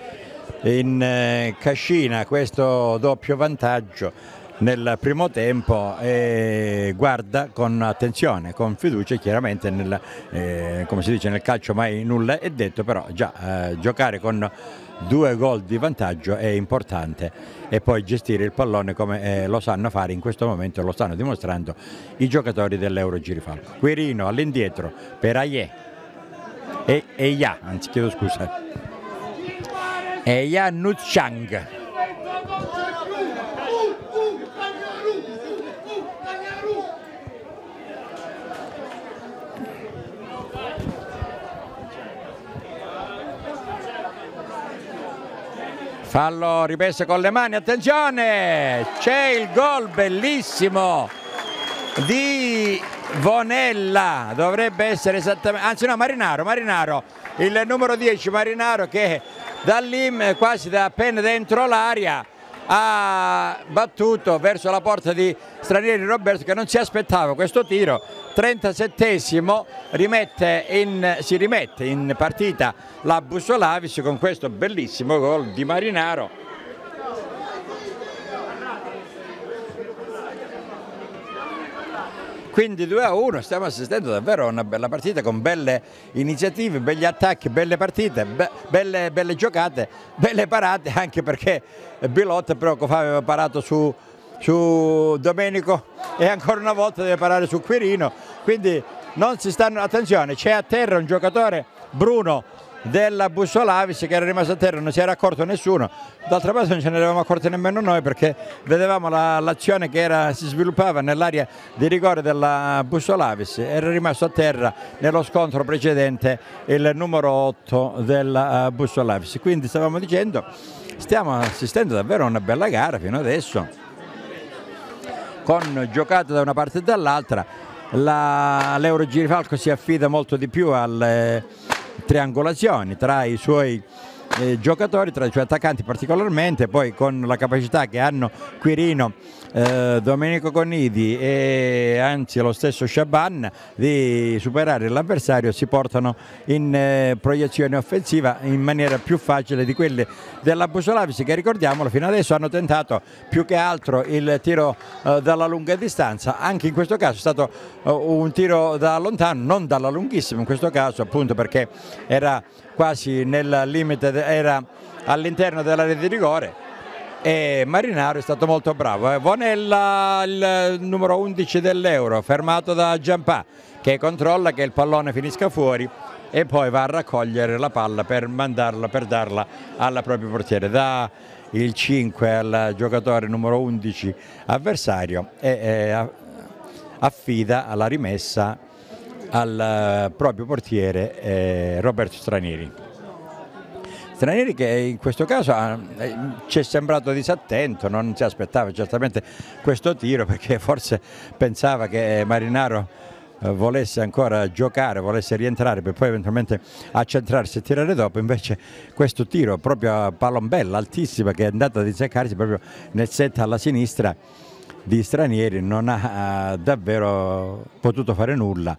in eh, cascina questo doppio vantaggio nel primo tempo e guarda con attenzione, con fiducia chiaramente nel, eh, come si dice nel calcio mai nulla è detto però già eh, giocare con due gol di vantaggio è importante e poi gestire il pallone come eh, lo sanno fare in questo momento, lo stanno dimostrando i giocatori dell'Euro Girifalco. Quirino all'indietro per Aie e Eia, anzi chiedo scusa, Eia Nutchang. Fallo ripesso con le mani, attenzione! C'è il gol bellissimo di Vonella, dovrebbe essere esattamente, anzi no, Marinaro, Marinaro, il numero 10 Marinaro che da lì quasi da appena dentro l'aria ha battuto verso la porta di Stranieri Roberto che non si aspettava questo tiro. 37esimo rimette in, si rimette in partita la Bussolavis con questo bellissimo gol di Marinaro Quindi 2 a 1 stiamo assistendo davvero a una bella partita con belle iniziative, begli attacchi, belle partite, be belle, belle, giocate, belle parate anche perché Bilot però aveva parato su, su Domenico e ancora una volta deve parare su Quirino. Quindi non si stanno, attenzione, c'è a terra un giocatore Bruno della Bussolavis che era rimasto a terra, non si era accorto nessuno, d'altra parte non ce ne eravamo accorti nemmeno noi perché vedevamo la, l'azione che era, si sviluppava nell'area di rigore della Bussolavis, era rimasto a terra nello scontro precedente il numero 8 della uh, Bussolavis, quindi stavamo dicendo stiamo assistendo davvero a una bella gara fino adesso. Con giocate da una parte e dall'altra, la, l'Euro Girifalco si affida molto di più alle triangolazioni tra i suoi eh, giocatori, tra i suoi attaccanti particolarmente, poi con la capacità che hanno Quirino, eh, Domenico Connidi e anzi lo stesso Shaban di superare l'avversario si portano in eh, proiezione offensiva in maniera più facile di quelle della Busolavis che ricordiamolo fino adesso hanno tentato più che altro il tiro eh, dalla lunga distanza, anche in questo caso è stato eh, un tiro da lontano, non dalla lunghissima in questo caso appunto perché era quasi nel limite, era all'interno dell'area di rigore e Marinaro è stato molto bravo. Eh. Vonella il numero 11 dell'Euro, fermato da Giampà che controlla che il pallone finisca fuori e poi va a raccogliere la palla per mandarla, per darla alla propria portiere. Da il 5 al giocatore numero 11 avversario e, e affida alla rimessa al eh, proprio portiere eh, Roberto Stranieri. Stranieri che in questo caso eh, ci è sembrato disattento, non si aspettava certamente questo tiro perché forse pensava che Marinaro eh, volesse ancora giocare, volesse rientrare per poi eventualmente accentrarsi e tirare dopo, invece questo tiro proprio a palombella altissima che è andata ad inseccarsi proprio nel set alla sinistra di Stranieri non ha davvero potuto fare nulla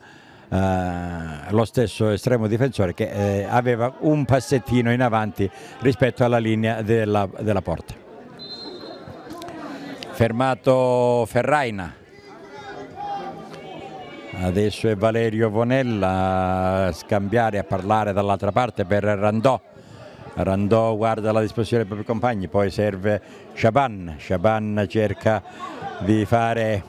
eh, lo stesso estremo difensore che eh, aveva un passettino in avanti rispetto alla linea della, della porta. Fermato Ferraina. Adesso è Valerio Vonella a scambiare, a parlare dall'altra parte per Randò. Randò guarda la disposizione dei propri compagni, poi serve Shaban. Shaban cerca di fare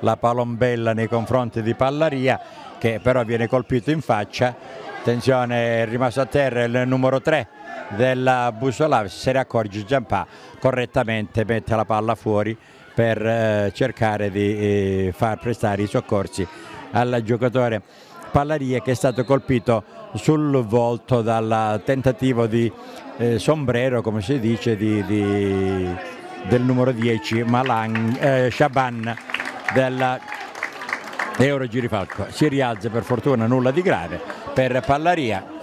la palombella nei confronti di Pallaria che però viene colpito in faccia. Attenzione, è rimasto a terra il numero 3 della Bussolava, se ne accorge Giampà, correttamente mette la palla fuori per eh, cercare di eh, far prestare i soccorsi al giocatore Pallaria che è stato colpito sul volto dal tentativo di eh, sombrero, come si dice, di, di, del numero 10 Malan, eh, Shaban della Euro Girifalco si rialza per fortuna nulla di grave. Per Pallaria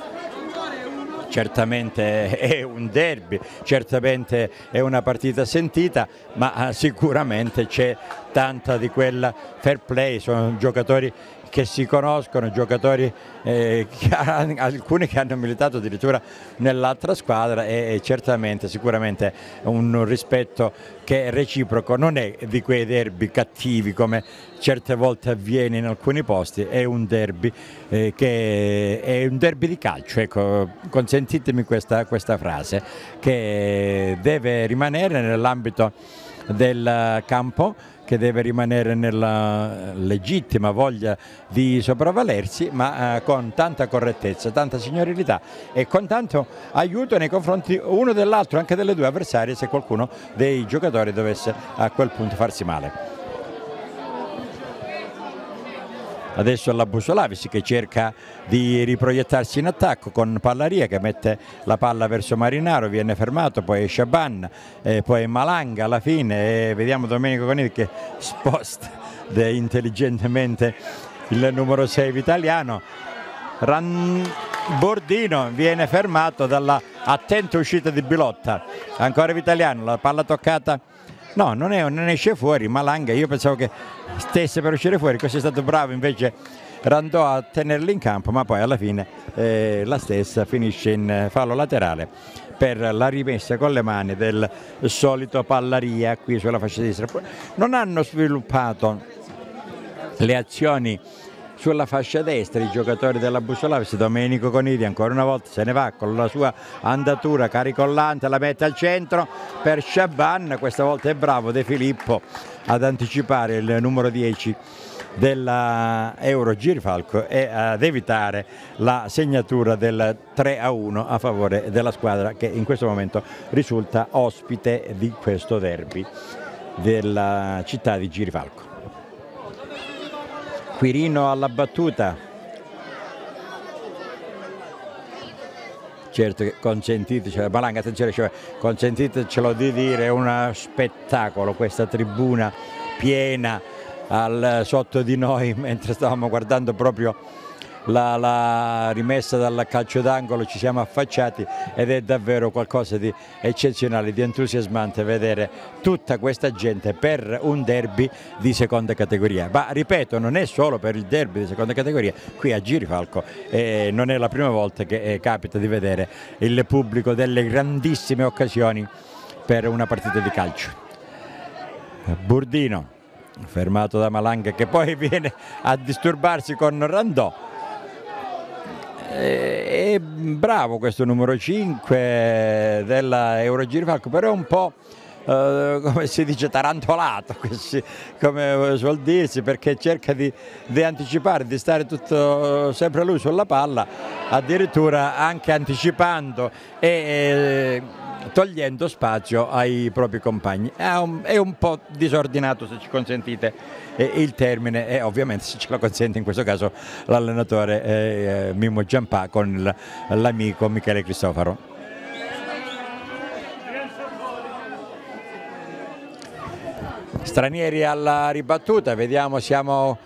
certamente è un derby, certamente è una partita sentita, ma sicuramente c'è tanta di quella fair play, sono giocatori che si conoscono, giocatori eh, che, alcuni che hanno militato addirittura nell'altra squadra e, e, certamente, sicuramente un rispetto che è reciproco, non è di quei derby cattivi come certe volte avviene in alcuni posti, è un derby eh, che è un derby di calcio, ecco, consentitemi questa, questa frase, che deve rimanere nell'ambito del campo che deve rimanere nella legittima voglia di sopravvalersi, ma eh, con tanta correttezza, tanta signorilità e con tanto aiuto nei confronti uno dell'altro, anche delle due avversarie, se qualcuno dei giocatori dovesse a quel punto farsi male. Adesso la Busolavis che cerca di riproiettarsi in attacco con Pallaria che mette la palla verso Marinaro, viene fermato, poi Shaban, eh, poi Malanga alla fine e vediamo Domenico Conini che sposta intelligentemente il numero 6 italiano. Ran... Bordino viene fermato dalla attenta uscita di Bilotta, ancora Vitaliano, la palla toccata No, non, è, non esce fuori, Malanga io pensavo che stesse per uscire fuori, così è stato bravo invece Randò a tenerli in campo, ma poi alla fine eh, la stessa finisce in fallo laterale per la rimessa con le mani del solito Pallaria qui sulla fascia destra. Non hanno sviluppato le azioni sulla fascia destra i giocatori della Bussolavis, Domenico Conidi ancora una volta se ne va con la sua andatura caricollante, la mette al centro per Sciaban, questa volta è bravo De Filippo ad anticipare il numero 10 della Euro Girifalco e ad evitare la segnatura del 3 a 1 a favore della squadra che in questo momento risulta ospite di questo derby della città di Girifalco. Quirino alla battuta. Certo che consentitecelo, Balanga attenzione, cioè, consentitecelo di dire, è uno spettacolo questa tribuna piena al, sotto di noi mentre stavamo guardando proprio la, la, rimessa dal calcio d'angolo ci siamo affacciati ed è davvero qualcosa di eccezionale, di entusiasmante vedere tutta questa gente per un derby di seconda categoria. Ma ripeto, non è solo per il derby di seconda categoria, qui a Girifalco eh, non è la prima volta che eh, capita di vedere il pubblico delle grandissime occasioni per una partita di calcio. Burdino fermato da Malanga che poi viene a disturbarsi con Randò è bravo questo numero 5 della Eurogirifalco, però è un po' eh, come si dice tarantolato, come suol dirsi, perché cerca di, di, anticipare, di stare tutto, sempre lui sulla palla, addirittura anche anticipando. E, e togliendo spazio ai propri compagni. È un, è un po' disordinato se ci consentite eh, il termine e ovviamente se ce lo consente in questo caso l'allenatore eh, Mimmo Giampà con l'amico Michele Cristofaro. Stranieri alla ribattuta, vediamo siamo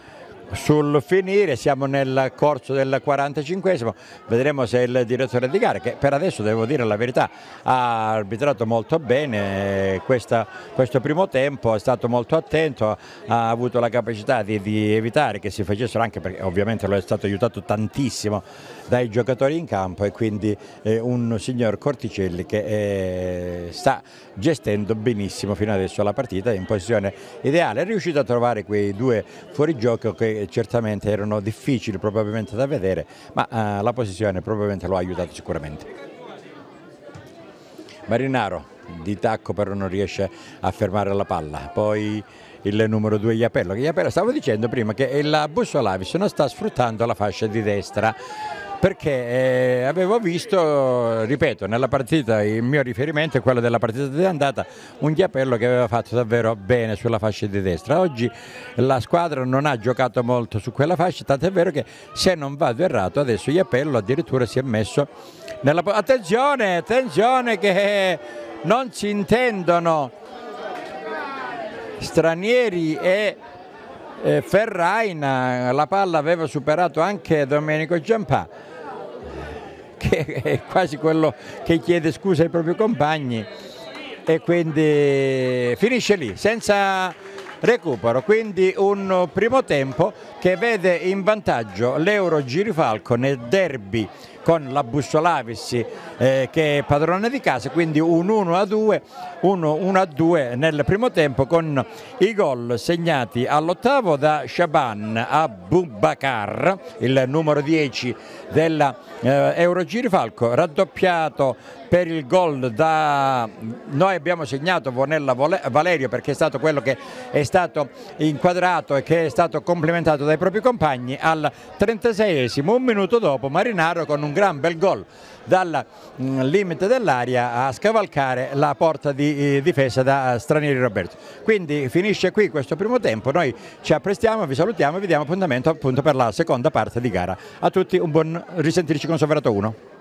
sul finire, siamo nel corso del 45esimo, vedremo se il direttore di gara, che per adesso devo dire la verità, ha arbitrato molto bene questa, questo primo tempo, è stato molto attento, ha avuto la capacità di, di evitare che si facessero anche perché ovviamente lo è stato aiutato tantissimo dai giocatori in campo e quindi eh, un signor Corticelli che eh, sta gestendo benissimo fino adesso la partita in posizione ideale, è riuscito a trovare quei due fuorigioco che certamente erano difficili probabilmente da vedere ma eh, la posizione probabilmente lo ha aiutato sicuramente. Marinaro di tacco però non riesce a fermare la palla, poi il numero 2 Iapello, Iapello stavo dicendo prima che il Bussolavis non sta sfruttando la fascia di destra perché eh, avevo visto, ripeto, nella partita il mio riferimento è quello della partita di andata, un Chiapello che aveva fatto davvero bene sulla fascia di destra. Oggi la squadra non ha giocato molto su quella fascia, tant'è vero che se non vado errato adesso Chiapello addirittura si è messo nella... Attenzione, attenzione che non si intendono stranieri e eh, Ferraina, la palla aveva superato anche Domenico Giampà che è quasi quello che chiede scusa ai propri compagni e quindi finisce lì, senza recupero, quindi un primo tempo che vede in vantaggio l'Euro Girifalco nel derby con la Bussolavis eh, che è padrone di casa, quindi un 1 a 2, 1, 1 a 2 nel primo tempo con i gol segnati all'ottavo da Shaban Abubakar, il numero 10 della eh, Eurogirifalco, raddoppiato per il gol da noi abbiamo segnato Vonella Valerio perché è stato quello che è stato inquadrato e che è stato complimentato dai propri compagni. Al 36esimo, un minuto dopo Marinaro con un gran bel gol dal mm, limite dell'aria a scavalcare la porta di eh, difesa da Stranieri Roberto. Quindi finisce qui questo primo tempo, noi ci apprestiamo, vi salutiamo e vi diamo appuntamento appunto per la seconda parte di gara. A tutti un buon risentirci con Soverato 1.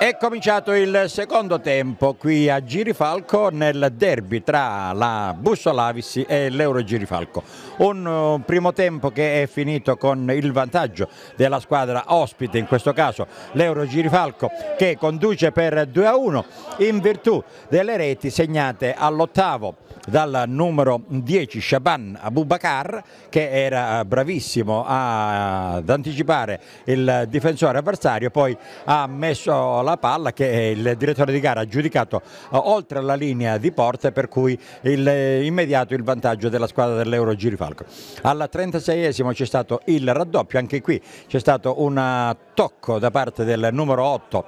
È cominciato il secondo tempo qui a Girifalco nel derby tra la Bussolavis e l'Euro Girifalco. Un uh, primo tempo che è finito con il vantaggio della squadra ospite, in questo caso l'Euro Girifalco che conduce per 2 a 1 in virtù delle reti segnate all'ottavo dal numero 10 Shaban Abubakar che era bravissimo ad anticipare il difensore avversario, poi ha messo la palla che il direttore di gara ha giudicato oltre la linea di porte per cui il, immediato il vantaggio della squadra dell'Euro Girifalco. Al 36esimo c'è stato il raddoppio, anche qui c'è stato un tocco da parte del numero 8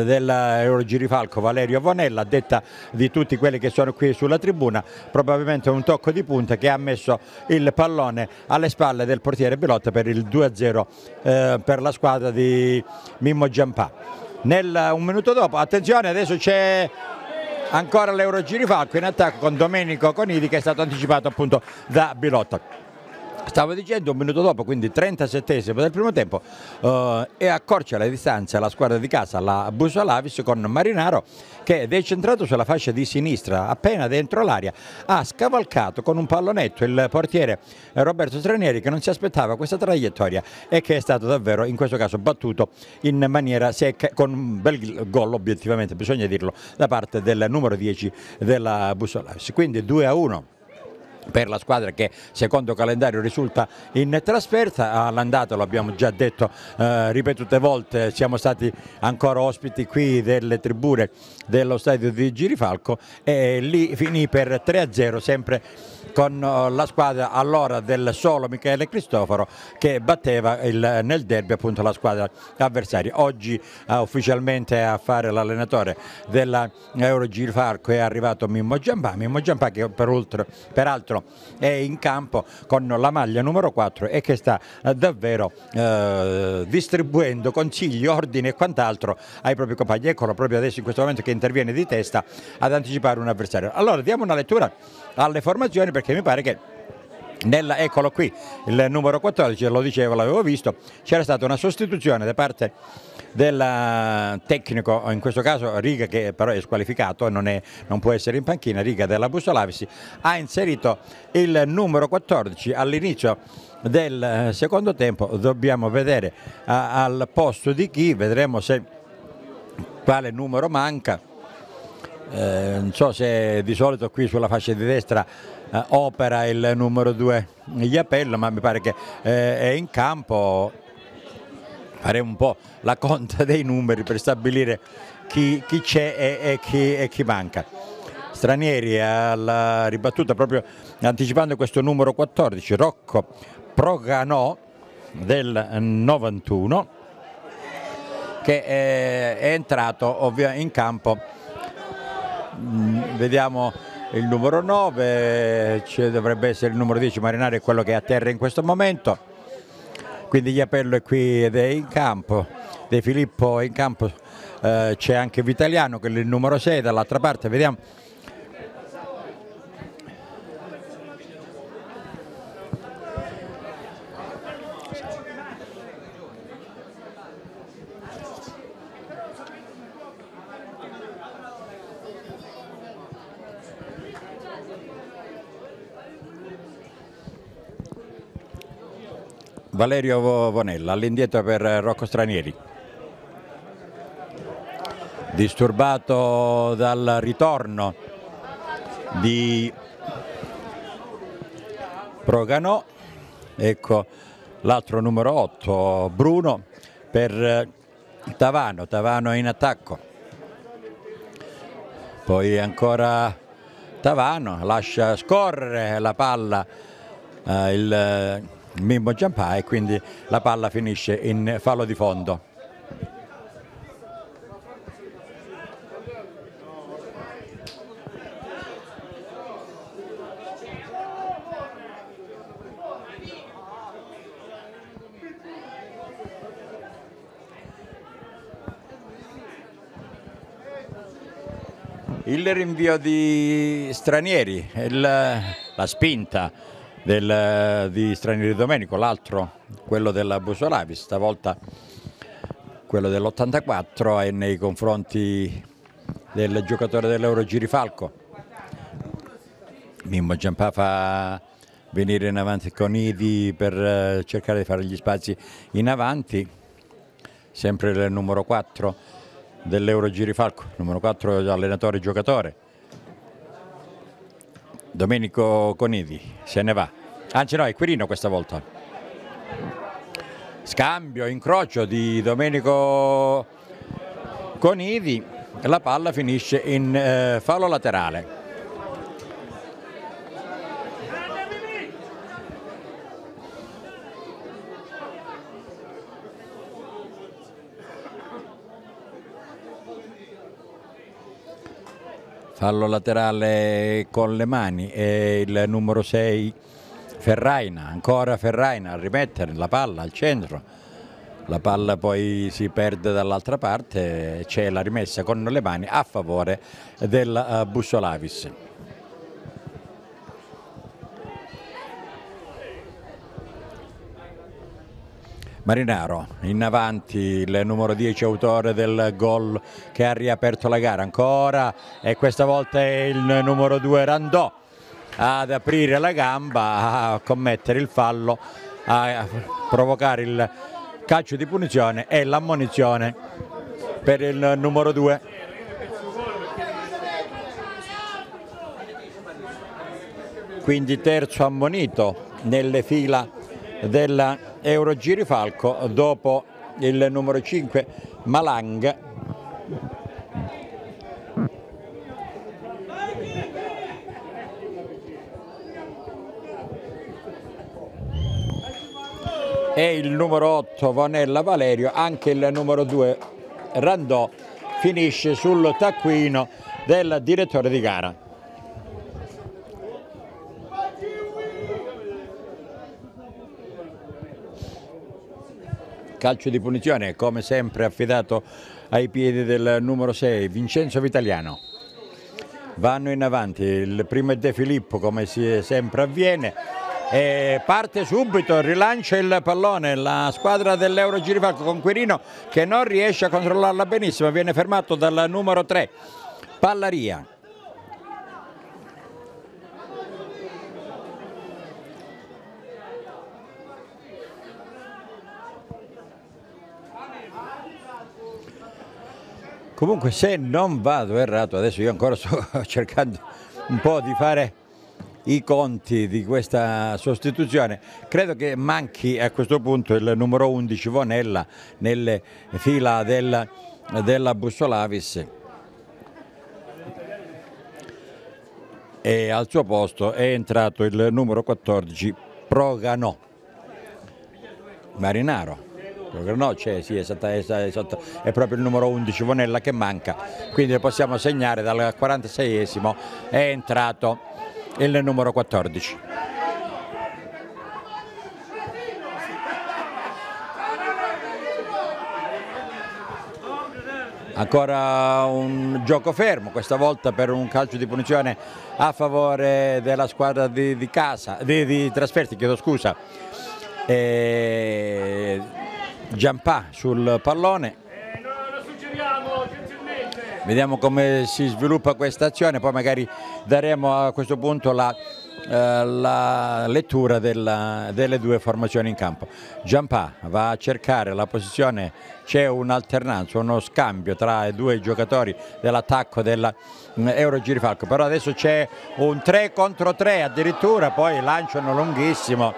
dell'Eurogirifalco Valerio Vonella, detta di tutti quelli che sono qui sulla tribuna, probabilmente un tocco di punta che ha messo il pallone alle spalle del portiere Belotta per il 2-0 eh, per la squadra di Mimmo Giampà. Nel, un minuto dopo, attenzione adesso c'è ancora l'Eurogirifalco in attacco con Domenico Conidi che è stato anticipato appunto da Bilotta. Stavo dicendo un minuto dopo, quindi 37 del primo tempo, eh, e accorcia la distanza la squadra di casa, la Busolavis, con Marinaro che decentrato sulla fascia di sinistra, appena dentro l'aria, ha scavalcato con un pallonetto il portiere Roberto Stranieri che non si aspettava questa traiettoria e che è stato davvero in questo caso battuto in maniera secca con un bel gol obiettivamente, bisogna dirlo, da parte del numero 10 della Busolavis. Quindi 2 a 1 per la squadra che secondo calendario risulta in trasferta, all'andata lo abbiamo già detto eh, ripetute volte, siamo stati ancora ospiti qui delle tribune dello stadio di Girifalco e lì finì per 3-0 sempre con eh, la squadra allora del solo Michele Cristoforo che batteva il, nel derby appunto la squadra avversaria. Oggi uh, ufficialmente a fare l'allenatore della Euro Girifalco è arrivato Mimmo Giampà, Mimmo Giampà che peraltro l'altro è in campo con la maglia numero 4 e che sta eh, davvero eh, distribuendo consigli, ordini e quant'altro ai propri compagni. Eccolo proprio adesso in questo momento che interviene di testa ad anticipare un avversario. Allora diamo una lettura alle formazioni perché mi pare che nella, eccolo qui, il numero 14, lo dicevo, l'avevo visto, c'era stata una sostituzione da parte del tecnico, in questo caso Riga che però è squalificato e non, non può essere in panchina, Riga della Bussolavisi, ha inserito il numero 14 all'inizio del secondo tempo, dobbiamo vedere a, al posto di chi, vedremo se quale numero manca, eh, non so se di solito qui sulla fascia di destra eh, opera il numero 2 gli appello ma mi pare che eh, è in campo. Faremo un po' la conta dei numeri per stabilire chi, c'è e, e, chi, e, chi, manca. Stranieri alla ribattuta proprio anticipando questo numero 14, Rocco Proganò del 91 che è, è entrato in campo, mm, vediamo il numero 9, dovrebbe essere il numero 10 Marinari, è quello che è a terra in questo momento, quindi gli appello è qui ed è in campo, De Filippo è in campo. Eh, c'è anche Vitaliano che è il numero 6 dall'altra parte, vediamo. Valerio Vonella all'indietro per Rocco Stranieri. Disturbato dal ritorno di Progano ecco l'altro numero 8 Bruno per Tavano Tavano in attacco. Poi ancora Tavano lascia scorrere la palla eh, il Mimmo Giampà e quindi la palla finisce in fallo di fondo. Il rinvio di stranieri, il, la spinta del, di Stranieri Domenico, l'altro quello della Busolavi, stavolta quello dell'84 è nei confronti del giocatore dell'Euro Girifalco. Mimmo Giampà fa venire in avanti con Idi per eh, cercare di fare gli spazi in avanti, sempre il numero 4 dell'Euro Girifalco, numero 4 allenatore giocatore. Domenico Conidi se ne va, anzi no è Quirino questa volta. Scambio, incrocio di Domenico Conidi, la palla finisce in eh, fallo laterale. Fallo laterale con le mani e il numero 6 Ferraina, ancora Ferraina a rimettere la palla al centro, la palla poi si perde dall'altra parte, c'è la rimessa con le mani a favore del uh, Bussolavis. Marinaro in avanti il numero 10 autore del gol che ha riaperto la gara. Ancora e questa volta è il numero 2 Randò ad aprire la gamba a commettere il fallo a provocare il calcio di punizione e l'ammonizione per il numero 2 quindi terzo ammonito nelle fila della Eurogiri Falco dopo il numero 5 Malang e il numero 8 Vonella Valerio, anche il numero 2 Randò finisce sul taccuino del direttore di gara. Calcio di punizione come sempre affidato ai piedi del numero 6 Vincenzo Vitaliano. Vanno in avanti il primo è De Filippo come sempre avviene e parte subito, rilancia il pallone la squadra dell'Euro Girifalco con Quirino che non riesce a controllarla benissimo viene fermato dal numero 3 Pallaria Comunque se non vado errato, adesso io ancora sto cercando un po' di fare i conti di questa sostituzione, credo che manchi a questo punto il numero 11 Vonella nelle fila della, della Bussolavis e al suo posto è entrato il numero 14 Progano. Marinaro no, c'è, sì, esatto, esatto, è proprio il numero 11 Vonella che manca, quindi possiamo segnare dal 46esimo è entrato il numero 14. ancora un gioco fermo, questa volta per un calcio di punizione a favore della squadra di, di casa, di, di trasferti, chiedo scusa. E Giampà sul pallone. Vediamo come si sviluppa questa azione, poi magari daremo a questo punto la eh, la lettura della, delle due formazioni in campo. Giampà va a cercare la posizione, c'è un'alternanza, uno scambio tra i due giocatori dell'attacco della mm, Girifalco, però adesso c'è un 3 contro 3 addirittura, poi lanciano lunghissimo.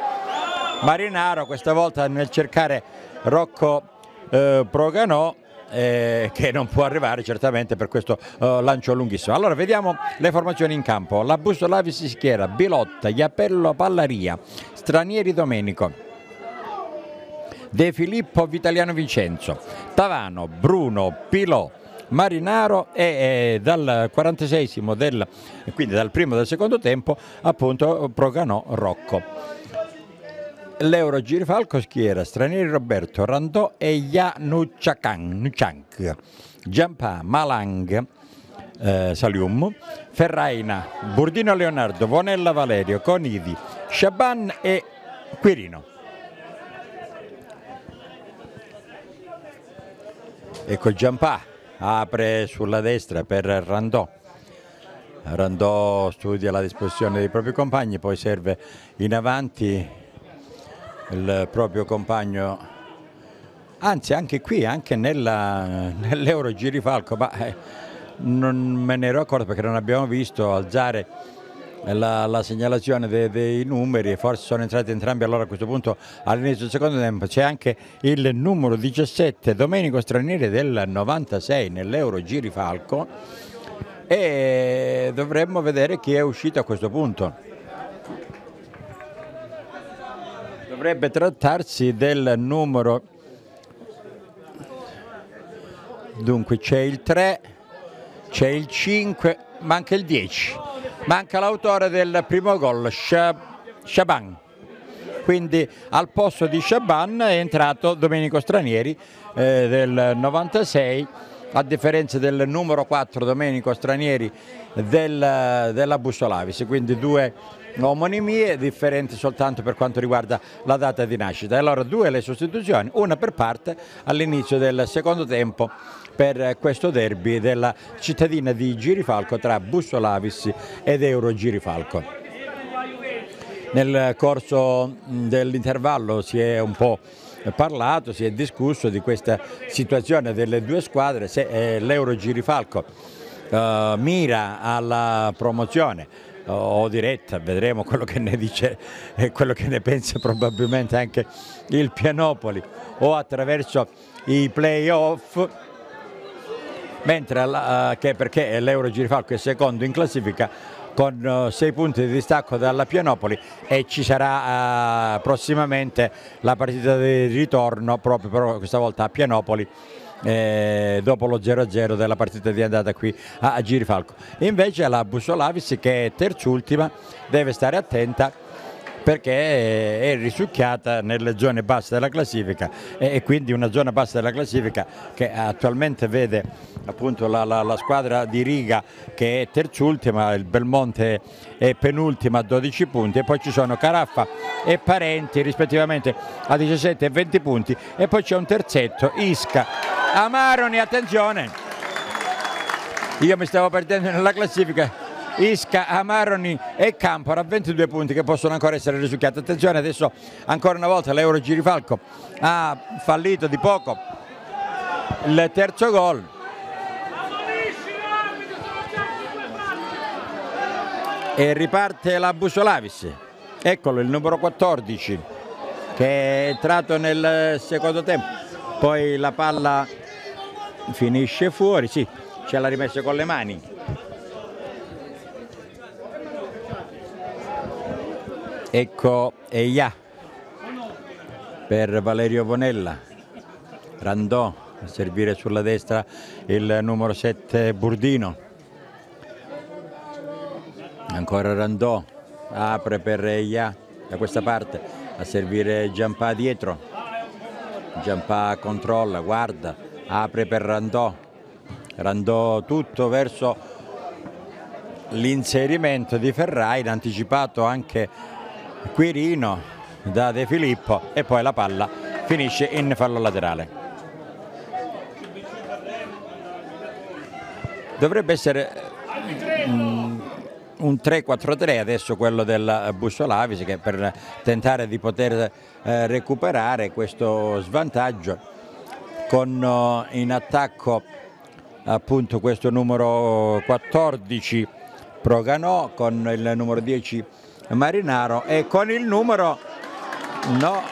Marinaro questa volta nel cercare Rocco eh, Proganò eh, che non può arrivare certamente per questo uh, lancio lunghissimo. Allora vediamo le formazioni in campo. La Bustolavi si schiera, Bilotta, Iapello Pallaria, Stranieri Domenico. De Filippo Vitaliano Vincenzo, Tavano, Bruno, Pilò, Marinaro e, e dal 46 del, quindi dal primo dal secondo tempo appunto Proganò Rocco l'Euro Girifalco schiera stranieri Roberto Randò e Janucciank, Giampà, Malang, eh, Salium, Ferraina, Burdino Leonardo, Vonella Valerio, Conidi, Shaban e Quirino. Ecco Giampà apre sulla destra per Randò. Randò studia la disposizione dei propri compagni, poi serve in avanti il proprio compagno, anzi anche qui, anche nell'Euro Girifalco, ma eh, non me ne ero accorto perché non abbiamo visto alzare la, la segnalazione dei, dei, numeri, forse sono entrati entrambi. Allora a questo punto all'inizio del secondo tempo, c'è anche il numero 17 Domenico Stranieri del 96 nell'Euro Girifalco. E dovremmo vedere chi è uscito a questo punto. Dovrebbe trattarsi del numero, dunque c'è il 3, c'è il 5, manca il 10, manca l'autore del primo gol, Shaban. Quindi al posto di Shaban è entrato Domenico Stranieri eh, del 96 a differenza del numero 4 Domenico Stranieri del, della Bussolavis, quindi due omonimie differenti soltanto per quanto riguarda la data di nascita. Allora due le sostituzioni, una per parte all'inizio del secondo tempo per questo derby della cittadina di Girifalco tra Bussolavis ed Euro Girifalco. Nel corso dell'intervallo si è un po' parlato, si è discusso di questa situazione delle due squadre, se eh, l'Euro Girifalco eh, mira alla promozione o diretta, vedremo quello che ne dice e quello che ne pensa probabilmente anche il Pianopoli o attraverso i playoff mentre uh, che perché l'Euro Girifalco è secondo in classifica con 6 uh, punti di distacco dalla Pianopoli e ci sarà prossimamente la partita di ritorno proprio però questa volta a Pianopoli eh, dopo lo 0-0 della partita di andata qui a, a Girifalco. Invece la Bussolavis che è terzultima deve stare attenta perché è risucchiata nelle zone basse della classifica e quindi una zona bassa della classifica che attualmente vede appunto la, la, la squadra di Riga che è terzultima, il Belmonte è penultima a 12 punti e poi ci sono Caraffa e Parenti rispettivamente a 17 e 20 punti e poi c'è un terzetto, Isca, Amaroni, attenzione, io mi stavo perdendo nella classifica Isca, Amaroni e Campora a 22 punti che possono ancora essere risucchiati. Attenzione adesso ancora una volta l'Euro Girifalco ha fallito di poco il terzo gol. E riparte la Busolavis. Eccolo il numero 14 che è entrato nel secondo tempo. Poi la palla finisce fuori, sì, ce l'ha rimessa con le mani. Ecco Eia per Valerio Vonella, Randò a servire sulla destra il numero 7 Burdino, ancora Randò, apre per Eia da questa parte a servire Giampà dietro, Giampà controlla, guarda, apre per Randò, Randò tutto verso l'inserimento di Ferrain, anticipato anche Quirino da De Filippo e poi la palla finisce in fallo laterale. Dovrebbe essere mm, un 3-4-3 adesso quello del Bussolavis che per tentare di poter eh, recuperare questo svantaggio con eh, in attacco appunto questo numero 14 Proganò con il numero 10 Marinaro e con il numero no,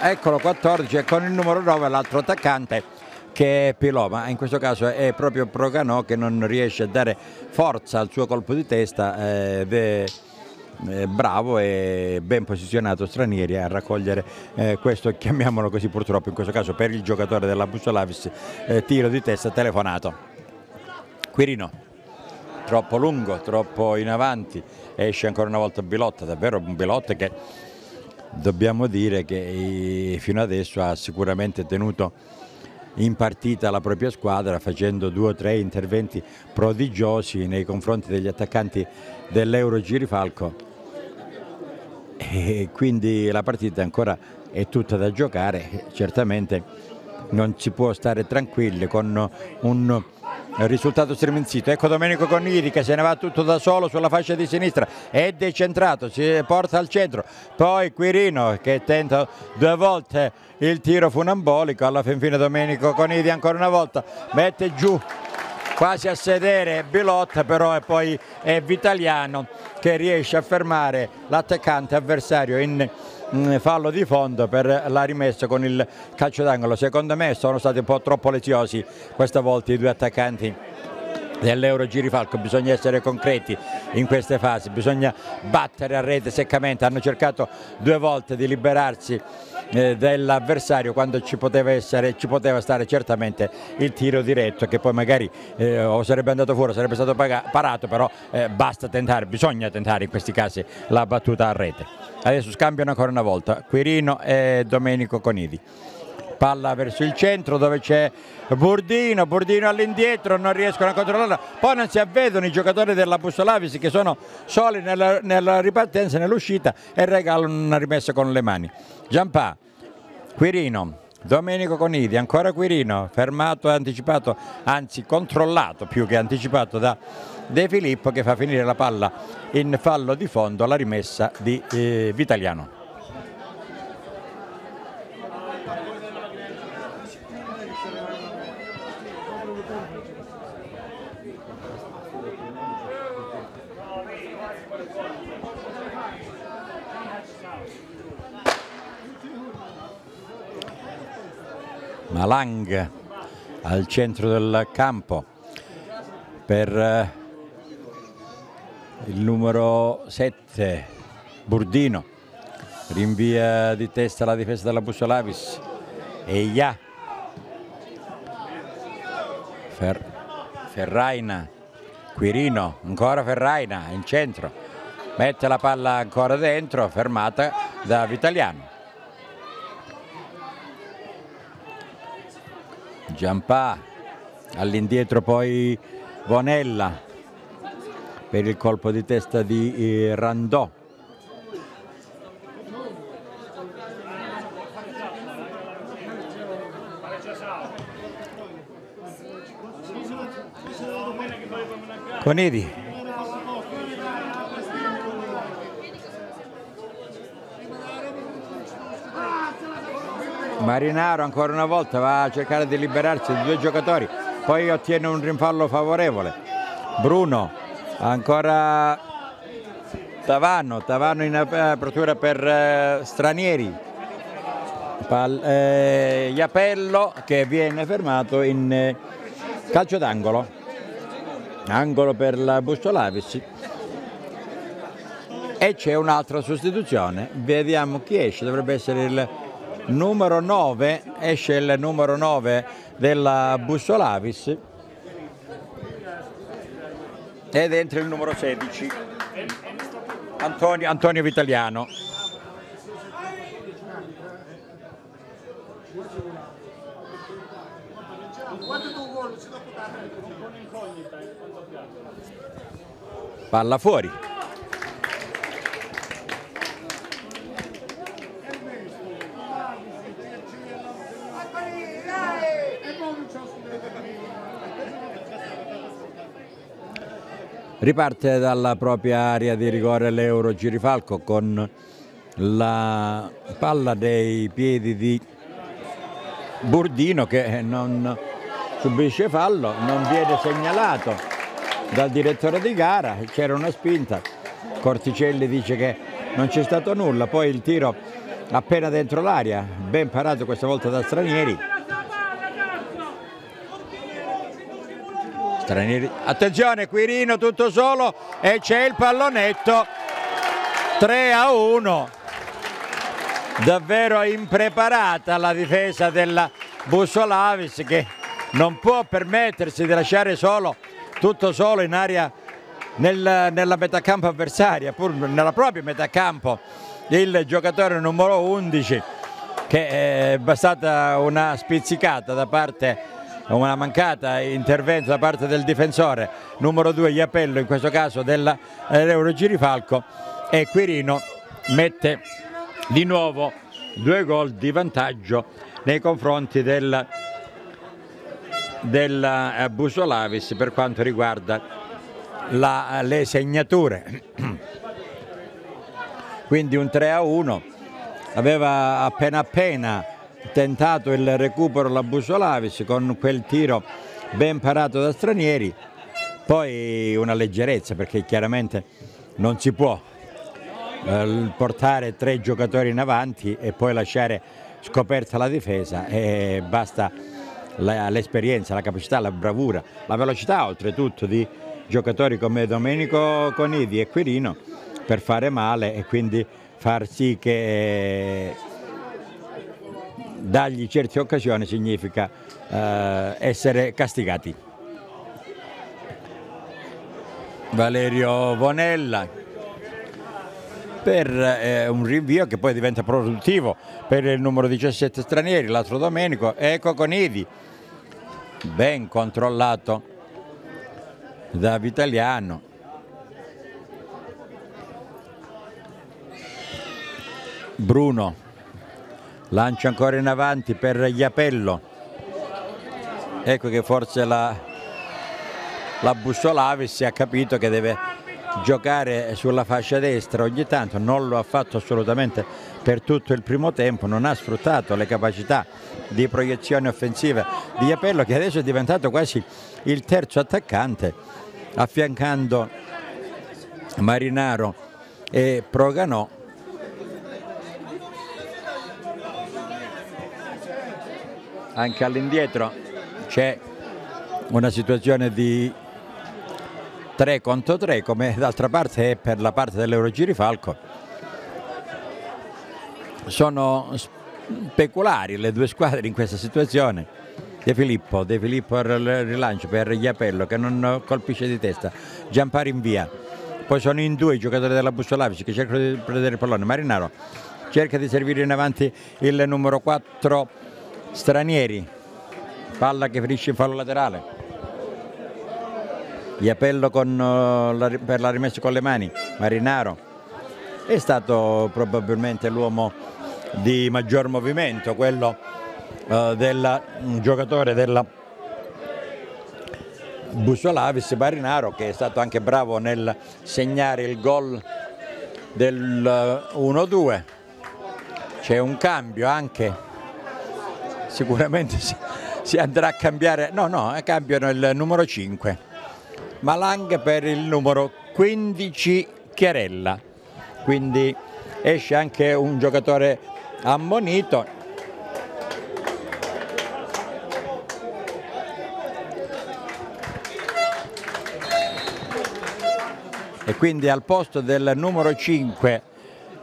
eccolo 14 e con il numero 9 l'altro attaccante che è Pilò, ma in questo caso è proprio Proganò che non riesce a dare forza al suo colpo di testa eh, è bravo e ben posizionato stranieri a raccogliere eh, questo, chiamiamolo così purtroppo in questo caso per il giocatore della Bussolavis, eh, tiro di testa telefonato. Quirino, troppo lungo, troppo in avanti, esce ancora una volta Bilotta, davvero un Bilotta che dobbiamo dire che fino adesso ha sicuramente tenuto in partita la propria squadra facendo due o tre interventi prodigiosi nei confronti degli attaccanti dell'Euro Girifalco e quindi la partita ancora è tutta da giocare, certamente non si può stare tranquilli con un risultato striminzito. Ecco Domenico Conniri che se ne va tutto da solo sulla fascia di sinistra, è decentrato, si porta al centro, poi Quirino che tenta due volte il tiro funambolico, alla fin fine Domenico Conniri ancora una volta mette giù quasi a sedere Bilotta però poi è Vitaliano che riesce a fermare l'attaccante avversario in fallo di fondo per la rimessa con il calcio d'angolo. Secondo me sono stati un po' troppo leziosi questa volta i due attaccanti dell'Euro Girifalco, bisogna essere concreti in queste fasi, bisogna battere a rete seccamente, hanno cercato due volte di liberarsi eh, dell'avversario quando ci poteva, essere, ci poteva stare certamente il tiro diretto che poi magari eh, o sarebbe andato fuori, sarebbe stato parato, però eh, basta tentare, bisogna tentare in questi casi la battuta a rete. Adesso scambiano ancora una volta Quirino e Domenico Conidi palla verso il centro dove c'è Burdino, Burdino all'indietro, non riescono a controllare, poi non si avvedono i giocatori della Bussolavis che sono soli nella, nella ripartenza, nell'uscita e regalano una rimessa con le mani. Giampà, Quirino, Domenico Conidi, ancora Quirino, fermato e anticipato, anzi controllato più che anticipato da De Filippo che fa finire la palla in fallo di fondo alla rimessa di eh, Vitaliano. Malang al centro del campo per eh, il numero 7 Burdino. Rinvia di testa la difesa della Bussolavis e Ia Fer, Ferraina Quirino ancora Ferraina in centro. Mette la palla ancora dentro fermata da Vitaliano Giampà, all'indietro poi Bonella per il colpo di testa di eh, Randò. Conidi Marinaro ancora una volta va a cercare di liberarsi di due giocatori, poi ottiene un rinfallo favorevole. Bruno, ancora Tavano, Tavano in apertura per eh, stranieri. Pal, eh, Iapello che viene fermato in eh, calcio d'angolo, angolo per la Bustolavis. E c'è un'altra sostituzione, vediamo chi esce, dovrebbe essere il numero 9, esce il numero 9 della Bussolavis ed entra il numero 16, Antonio, Antonio Vitaliano. Palla fuori. Riparte dalla propria area di rigore l'Euro Girifalco con la palla dei piedi di Burdino che non subisce fallo, non viene segnalato dal direttore di gara, c'era una spinta, Corticelli dice che non c'è stato nulla, poi il tiro appena dentro l'aria, ben parato questa volta da Stranieri. Stranieri, attenzione Quirino tutto solo e c'è il pallonetto. 3 a 1 davvero impreparata la difesa della Bussolavis che non può permettersi di lasciare solo, tutto solo in area nel, nella metacampo avversaria, pur nella propria metacampo, il giocatore numero 11 che è bastata una spizzicata da parte una mancata intervento da parte del difensore numero 2 Iapello in questo caso dell'Euro Girifalco e Quirino mette di nuovo due gol di vantaggio nei confronti del, del eh, Busolavis per quanto riguarda la, le segnature. Quindi un 3 a 1, aveva appena appena tentato il recupero la Busolavis con quel tiro ben parato da stranieri, poi una leggerezza perché chiaramente non si può eh, portare tre giocatori in avanti e poi lasciare scoperta la difesa e basta l'esperienza, la capacità, la bravura, la velocità oltretutto di giocatori come Domenico Conidi e Quirino per fare male e quindi far sì che dargli certe occasioni significa eh, essere castigati. Valerio Vonella per eh, un rinvio che poi diventa produttivo per il numero 17 stranieri, l'altro Domenico, ecco Conidi, ben controllato da Vitaliano. Bruno lancia ancora in avanti per Iapello, ecco che forse la, la Bussolavis ha capito che deve giocare sulla fascia destra ogni tanto, non lo ha fatto assolutamente per tutto il primo tempo, non ha sfruttato le capacità di proiezione offensiva di Iapello che adesso è diventato quasi il terzo attaccante affiancando Marinaro e Proganò. Anche all'indietro c'è una situazione di 3 contro 3 come d'altra parte è per la parte dell'Eurogirifalco sono speculari le due squadre in questa situazione. De Filippo, De Filippo al rilancio per Iapello che non colpisce di testa. Giampari in via. Poi sono in due i giocatori della Bussolavici che cercano di prendere il pallone. Marinaro cerca di servire in avanti il numero 4 Stranieri. Palla che finisce in fallo laterale. Iapello con, la, per la rimessa con le mani, Marinaro. È stato probabilmente l'uomo di maggior movimento, quello uh, del giocatore della Bussolavis Marinaro che è stato anche bravo nel segnare il gol del 1-2. C'è un cambio anche, sicuramente si, si andrà a cambiare, no no, cambiano il numero 5. Malang per il numero 15 Chiarella. Quindi esce anche un giocatore ammonito. E quindi al posto del numero 5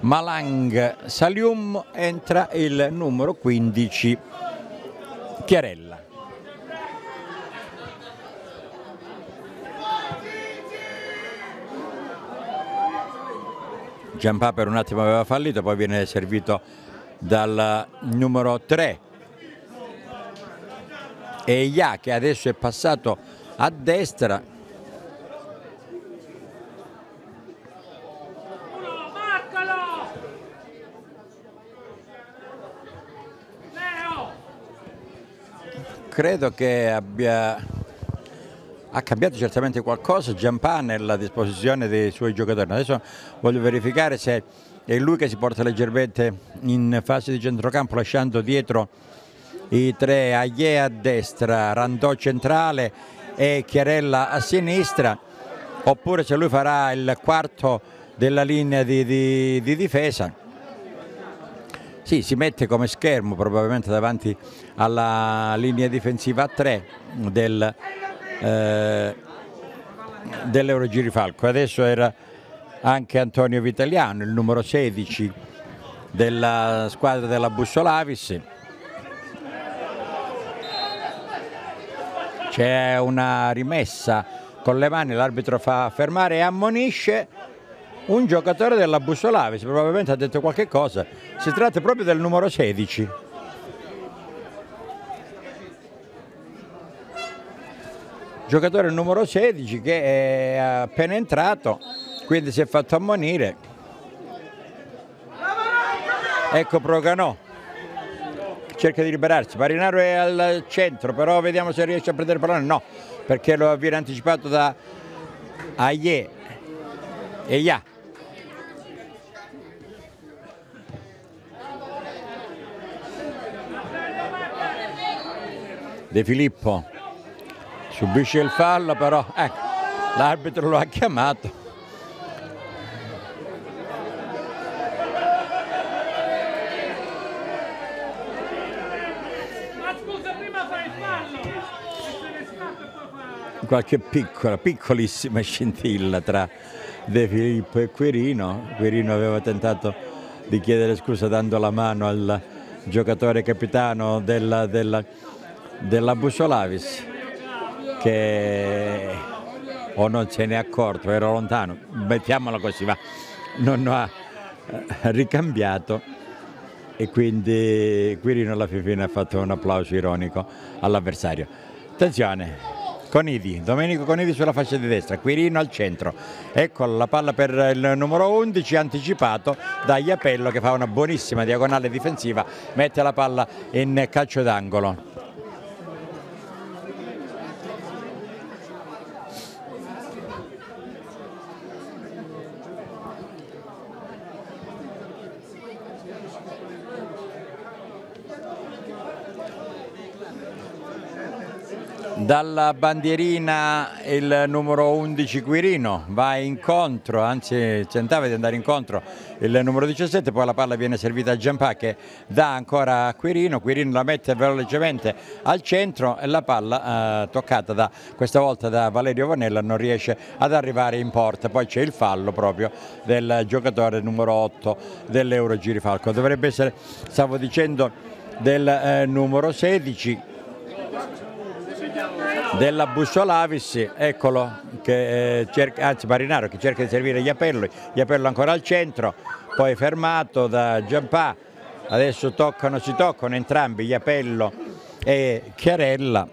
Malang Salium entra il numero 15 Chiarella. Giampà per un attimo aveva fallito, poi viene servito dal numero 3 e Ia che adesso è passato a destra credo che abbia ha cambiato certamente qualcosa. Giampà nella disposizione dei suoi giocatori. Adesso voglio verificare se è lui che si porta leggermente in fase di centrocampo lasciando dietro i tre Aie a destra, Randò centrale e Chiarella a sinistra. Oppure se lui farà il quarto della linea di, di, di difesa sì, si mette come schermo probabilmente davanti alla linea difensiva a 3 del, eh, dell'Eurogirifalco. Adesso era anche Antonio Vitaliano, il numero 16 della squadra della Bussolavis. C'è una rimessa con le mani, l'arbitro fa fermare e ammonisce un giocatore della Bussolavis, probabilmente ha detto qualche cosa. Si tratta proprio del numero 16. Giocatore numero 16 che è appena entrato, quindi si è fatto ammonire. Ecco Proganò, cerca di liberarsi. Marinaro è al centro, però vediamo se riesce a prendere il pallone. No, perché lo viene anticipato da Aie e Ya. De Filippo subisce il fallo però ecco, l'arbitro lo ha chiamato qualche piccola, piccolissima scintilla tra De Filippo e Quirino. Quirino aveva tentato di chiedere scusa dando la mano al giocatore capitano della, della della Busolavis che o non se ne è accorto, era lontano, mettiamola così, ma non ha eh, ricambiato e quindi Quirino alla fine ha fatto un applauso ironico all'avversario. Attenzione, Conidi, Domenico Conidi sulla fascia di destra, Quirino al centro, ecco la palla per il numero 11 anticipato da Iapello che fa una buonissima diagonale difensiva, mette la palla in calcio d'angolo. Dalla bandierina il numero 11 Quirino va incontro, anzi tentava di andare incontro il numero 17, poi la palla viene servita a Giampà che dà ancora a Quirino, Quirino la mette velocemente al centro e la palla eh, toccata da, questa volta da Valerio Vanella non riesce ad arrivare in porta, poi c'è il fallo proprio del giocatore numero 8 dell'Euro Girifalco, dovrebbe essere, stavo dicendo, del eh, numero 16 della Bussolavis, eccolo, che, eh, cerca, anzi Marinaro che cerca di servire Iapello, Iapello ancora al centro, poi fermato da Giampà, adesso toccano, si toccano entrambi Iapello e Chiarella,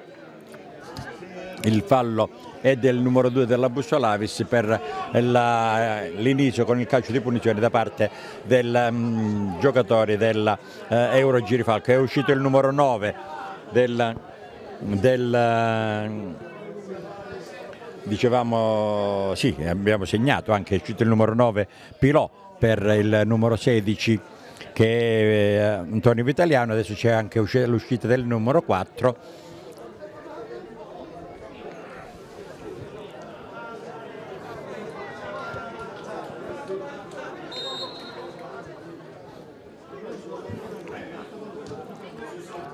il fallo è del numero 2 della Bussolavis per l'inizio con il calcio di punizione da parte del um, giocatore dell'Euro eh, Girifalco, è uscito il numero 9 del del dicevamo sì abbiamo segnato anche il numero 9 Pilò per il numero 16 che è eh, Antonio Vitaliano adesso c'è anche l'uscita del numero 4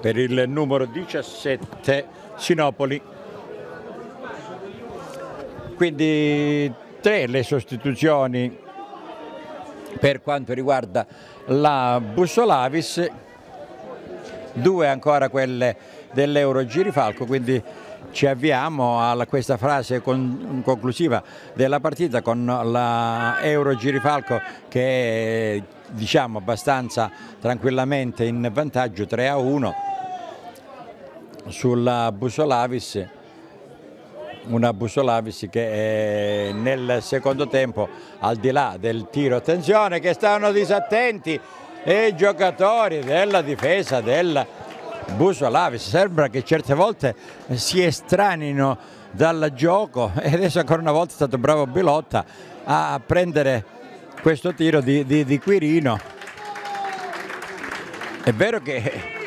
per il numero 17 Sinopoli. Quindi tre le sostituzioni per quanto riguarda la Bussolavis, due ancora quelle dell'Euro Girifalco, quindi ci avviamo a questa frase con, conclusiva della partita con la Euro Girifalco che è diciamo abbastanza tranquillamente in vantaggio 3 a 1 sulla Busolavis una Busolavis che nel secondo tempo al di là del tiro. Attenzione che stavano disattenti i giocatori della difesa del Busolavis sembra che certe volte si estranino dal gioco. E adesso ancora una volta è stato bravo Bilotta a prendere questo tiro di, di, di Quirino. È vero che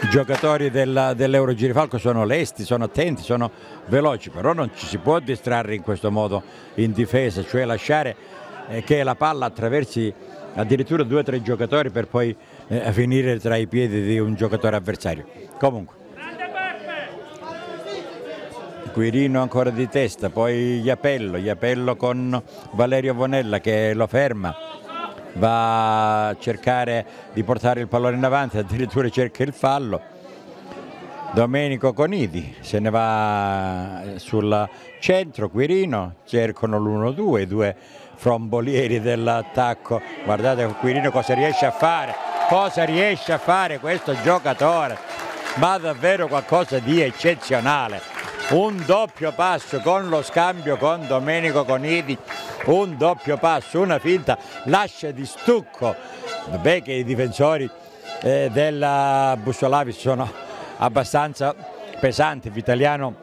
i giocatori del, dell'Euro Girifalco sono lesti, sono attenti, sono veloci, però non ci si può distrarre in questo modo in difesa, cioè lasciare eh, che la palla attraversi addirittura due o tre giocatori per poi eh, finire tra i piedi di un giocatore avversario. Comunque. Quirino ancora di testa, poi Iapello, Iapello con Valerio Vonella che lo ferma, va a cercare di portare il pallone in avanti, addirittura cerca il fallo. Domenico Conidi se ne va sul centro, Quirino, cercano l'1-2, i due frombolieri dell'attacco. Guardate Quirino cosa riesce a fare, cosa riesce a fare questo giocatore, ma davvero qualcosa di eccezionale. Un doppio passo con lo scambio con Domenico Conidi, un doppio passo, una finta, lascia di stucco. Vabbè che i difensori eh, della Bussolavi sono abbastanza pesanti, Vitaliano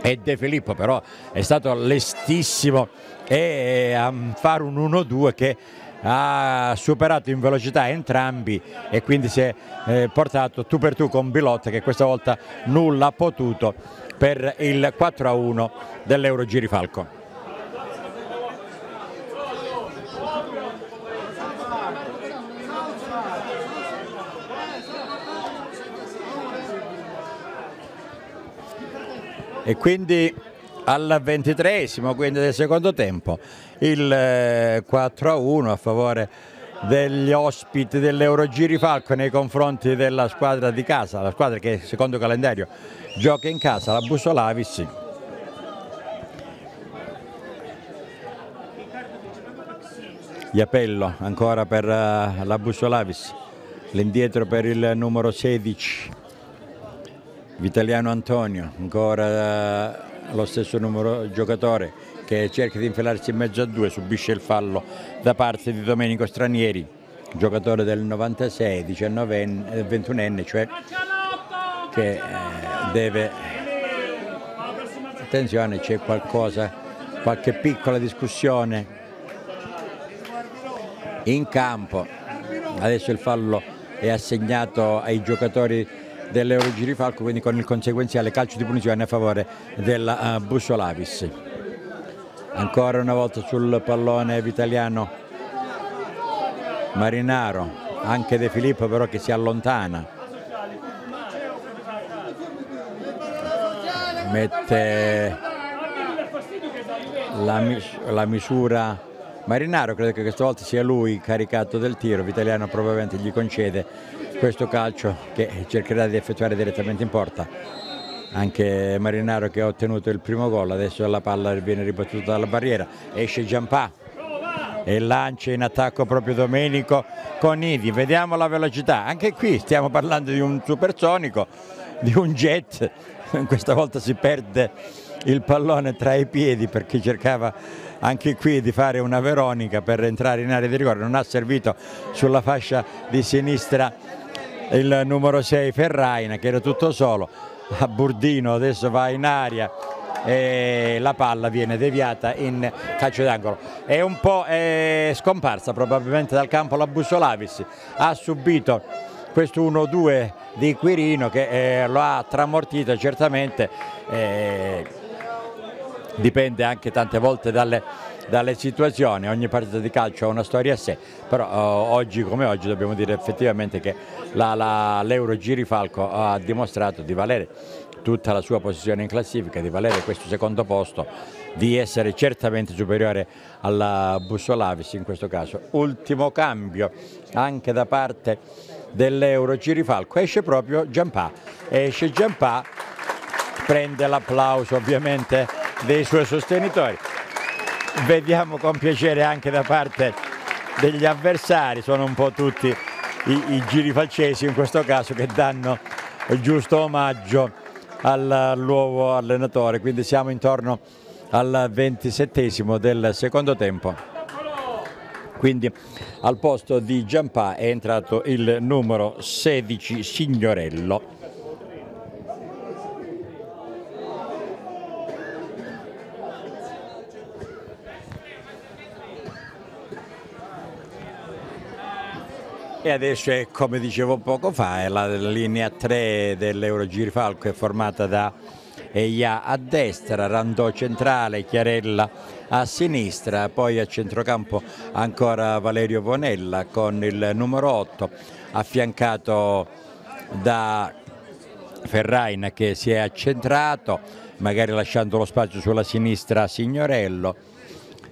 e De Filippo però è stato lestissimo e a fare un 1-2 che ha superato in velocità entrambi e quindi si è eh, portato tu per tu con Bilotta che questa volta nulla ha potuto per il 4-1 dell'Euro Girifalco. E quindi al ventitreesimo, quindi del secondo tempo, il 4 a 1 a favore degli ospiti dell'Eurogiri Falco nei confronti della squadra di casa, la squadra che secondo calendario gioca in casa, la Busolavis. Iapello ancora per eh, la Busolavis, l'indietro per il numero 16, Vitaliano Antonio, ancora lo stesso numero giocatore che cerca di infilarsi in mezzo a due, subisce il fallo da parte di Domenico Stranieri, giocatore del 96, 19enne, 21enne, cioè che eh, deve... Attenzione, c'è qualcosa, qualche piccola discussione in campo. Adesso il fallo è assegnato ai giocatori dell'Eurogiri Falco, quindi con il conseguenziale calcio di punizione a favore della uh, Bussolavis. Ancora una volta sul pallone vitaliano Marinaro, anche De Filippo però che si allontana. Mette la, la misura Marinaro, credo che questa volta sia lui caricato del tiro, Vitaliano probabilmente gli concede questo calcio che cercherà di effettuare direttamente in porta. Anche Marinaro che ha ottenuto il primo gol, adesso la palla viene ribattuta dalla barriera, esce Giampà e lancia in attacco proprio Domenico con Idi. Vediamo la velocità, anche qui stiamo parlando di un supersonico, di un jet, questa volta si perde il pallone tra i piedi perché cercava anche qui di fare una Veronica per entrare in area di rigore, non ha servito sulla fascia di sinistra il numero 6 Ferraina che era tutto solo, a Burdino adesso va in aria e la palla viene deviata in calcio d'angolo. È un po' scomparsa probabilmente dal campo la Bussolavis, ha subito questo 1-2 di Quirino che eh, lo ha tramortito certamente, eh, dipende anche tante volte dalle dalle situazioni, ogni partita di calcio ha una storia a sé, però oh, oggi come oggi dobbiamo dire effettivamente che l'Euro Girifalco ha dimostrato di valere tutta la sua posizione in classifica, di valere questo secondo posto, di essere certamente superiore alla Bussolavis in questo caso. Ultimo cambio anche da parte dell'Euro Girifalco, esce proprio Giampà, esce Giampà prende l'applauso ovviamente dei suoi sostenitori. Vediamo con piacere anche da parte degli avversari, sono un po' tutti i, i girifalcesi in questo caso che danno il giusto omaggio al nuovo allenatore, quindi siamo intorno al ventisettesimo del secondo tempo. Quindi al posto di Giampà è entrato il numero 16 Signorello. E adesso è come dicevo poco fa, è la linea 3 dell'Eurogirifalco è formata da Eia a destra, Randò centrale, Chiarella a sinistra, poi a centrocampo ancora Valerio Vonella con il numero 8 affiancato da Ferrain che si è accentrato, magari lasciando lo spazio sulla sinistra Signorello.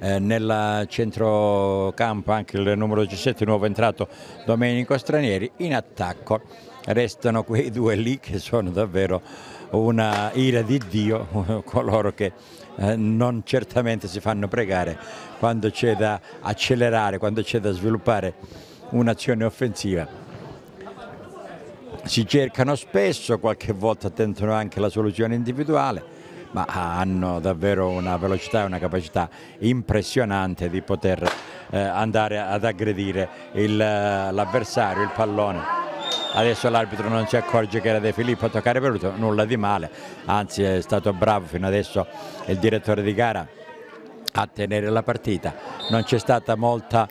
Eh, nel centrocampo anche il numero 17 nuovo entrato Domenico Stranieri. In attacco restano quei due lì che sono davvero una ira di Dio coloro che eh, non certamente si fanno pregare quando c'è da accelerare quando c'è da sviluppare un'azione offensiva si cercano spesso, qualche volta tentano anche la soluzione individuale, ma hanno davvero una velocità e una capacità impressionante di poter eh, andare ad aggredire l'avversario, il pallone. Adesso l'arbitro non si accorge che era De Filippo a toccare venuto, nulla di male, anzi è stato bravo fino adesso il direttore di gara a tenere la partita. Non c'è stata molta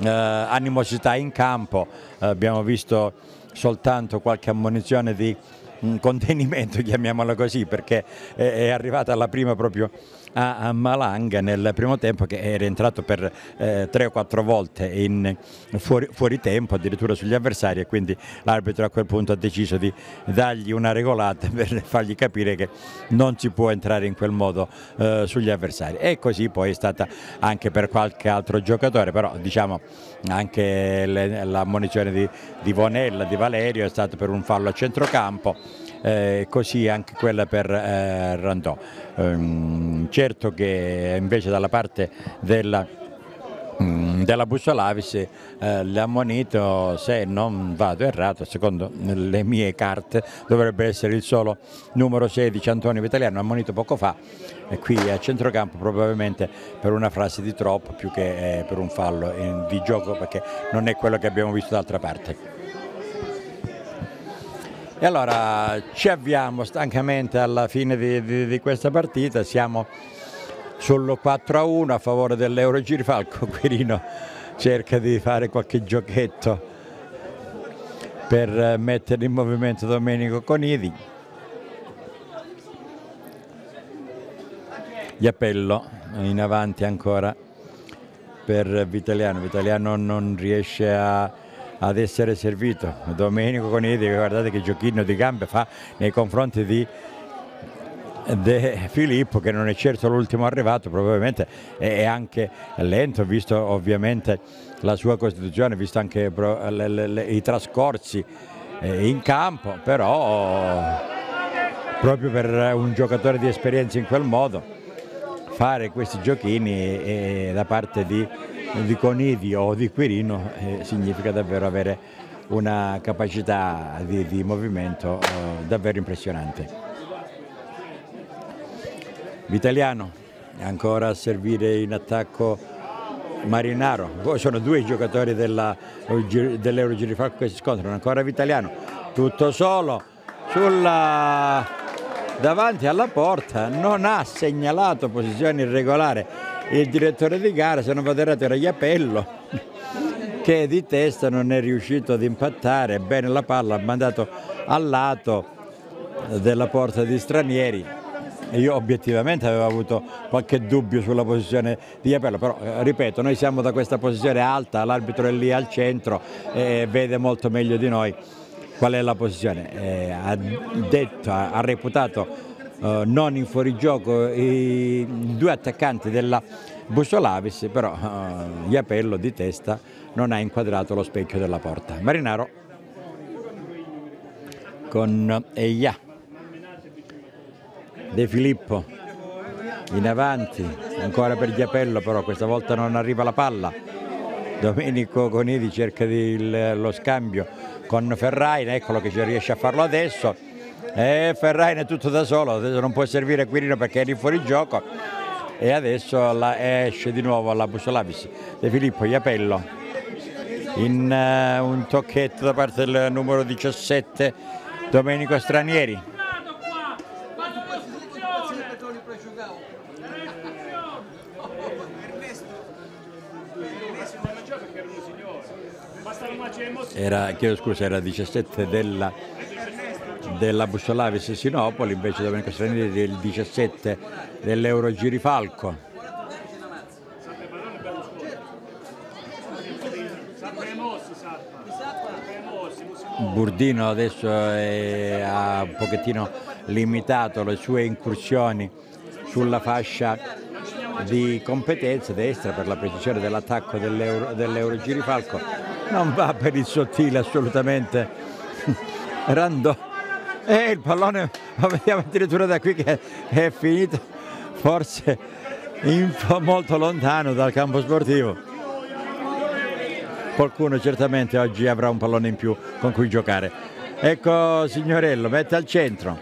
eh, animosità in campo, eh, abbiamo visto soltanto qualche ammonizione di un contenimento, chiamiamola così, perché è arrivata la prima proprio a, Malanga nel primo tempo che è rientrato per eh, tre o quattro volte in fuori, fuori, tempo, addirittura sugli avversari e quindi l'arbitro a quel punto ha deciso di dargli una regolata per fargli capire che non si può entrare in quel modo eh, sugli avversari. E così poi è stata anche per qualche altro giocatore, però diciamo anche l'ammonizione di, di Vonella, di Valerio è stata per un fallo a centrocampo eh, così anche quella per eh, Randò. Um, certo che invece dalla parte della mm, della Bussolavis eh, ammonito se non vado errato secondo le mie carte dovrebbe essere il solo numero 16 Antonio Vitaliano ammonito poco fa e qui a centrocampo probabilmente per una frase di troppo più che eh, per un fallo in, di gioco perché non è quello che abbiamo visto d'altra parte. E allora ci avviamo stancamente alla fine di, di, di questa partita, siamo sul 4 a 1 a favore dell'Eurogirifalco, Quirino cerca di fare qualche giochetto per mettere in movimento Domenico Conidi. Gli appello in avanti ancora per Vitaliano, Vitaliano non riesce a ad essere servito. Domenico Coniti, guardate che giochino di gambe fa nei confronti di De Filippo che non è certo l'ultimo arrivato, probabilmente è anche lento, visto ovviamente la sua costituzione, visto anche i trascorsi eh, in campo, però proprio per un giocatore di esperienza in quel modo fare questi giochini da parte di di Conidio o di Quirino eh, significa davvero avere una capacità di, di movimento eh, davvero impressionante. Vitaliano ancora a servire in attacco Marinaro, poi sono due giocatori dell'Eurogirifalco che si scontrano, ancora Vitaliano, tutto solo sulla, davanti alla porta, non ha segnalato posizione irregolare il direttore di gara, se non vado errato era Iapello, che di testa non è riuscito ad impattare bene la palla, ha mandato al lato della porta di stranieri. Io obiettivamente avevo avuto qualche dubbio sulla posizione di Iapello, però eh, ripeto, noi siamo da questa posizione alta, l'arbitro è lì al centro e vede molto meglio di noi qual è la posizione. Eh, ha detto, ha reputato eh, non in fuorigioco i due attaccanti della Bussolavis, però eh, Iapello di testa non ha inquadrato lo specchio della porta. Marinaro con Eia. De Filippo in avanti, ancora per Giapello però questa volta non arriva la palla. Domenico Conidi cerca il, lo scambio con Ferrain, eccolo che riesce a farlo adesso. E Ferrain è tutto da solo, adesso non può servire Quirino perché è lì fuori gioco. E adesso esce di nuovo alla Busolavis. De Filippo Iapello in uh, un tocchetto da parte del numero 17 Domenico Stranieri. Era, chiedo scusa, era 17 della, della Bussolavis Sinopoli, invece Domenico Stranieri del 17 dell'Euro Girifalco. Burdino adesso è, ha un pochettino limitato le sue incursioni sulla fascia di competenza destra per la precisione dell'attacco dell'Euro, dell'Euro Girifalco non va per il sottile assolutamente Randò e il pallone lo vediamo addirittura da qui che è finito. Forse molto lontano dal campo sportivo. Qualcuno certamente oggi avrà un pallone in più con cui giocare. Ecco Signorello mette al centro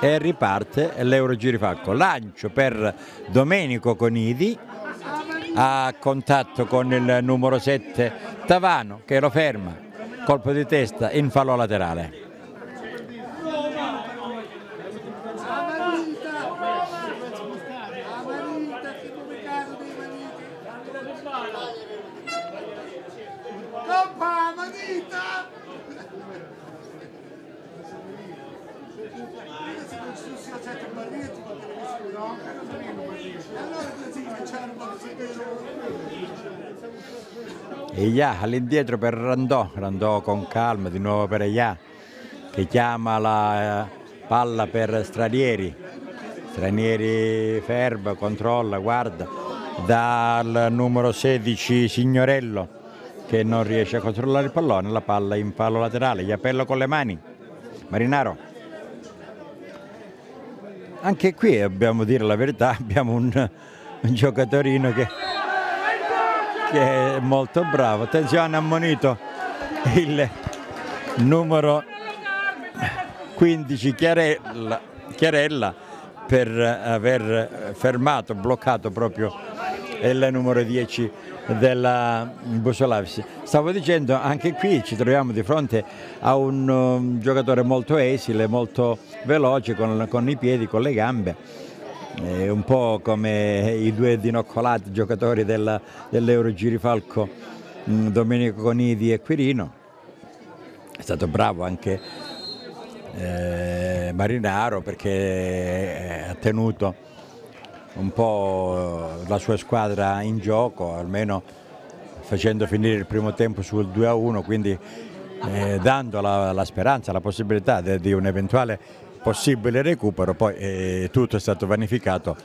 e riparte l'Eurogirifalco lancio per Domenico Conidi a contatto con il numero 7 Tavano che lo ferma, colpo di testa in fallo laterale. Ia all'indietro per Randò, Randò con calma, di nuovo per Ia che chiama la eh, palla per Stranieri. Stranieri ferma, controlla, guarda dal numero 16 Signorello che non riesce a controllare il pallone, la palla in palo laterale, gli appello con le mani. Marinaro anche qui dobbiamo dire la verità, abbiamo un, un giocatorino che, che, è molto bravo. Attenzione, ammonito il numero 15 Chiarella, Chiarella per aver fermato, bloccato proprio il numero 10 della Busolavis. Stavo dicendo, anche qui ci troviamo di fronte a un, um, giocatore molto esile, molto veloce con, con i piedi, con le gambe. È un po' come i due dinoccolati giocatori della, dell'Euro Girifalco, mm, Domenico Conidi e Quirino. È stato bravo anche eh, Marinaro perché ha tenuto un po' la sua squadra in gioco, almeno facendo finire il primo tempo sul 2-1, quindi eh, dando la, la, speranza, la possibilità di, di un eventuale possibile recupero, poi eh, tutto è stato vanificato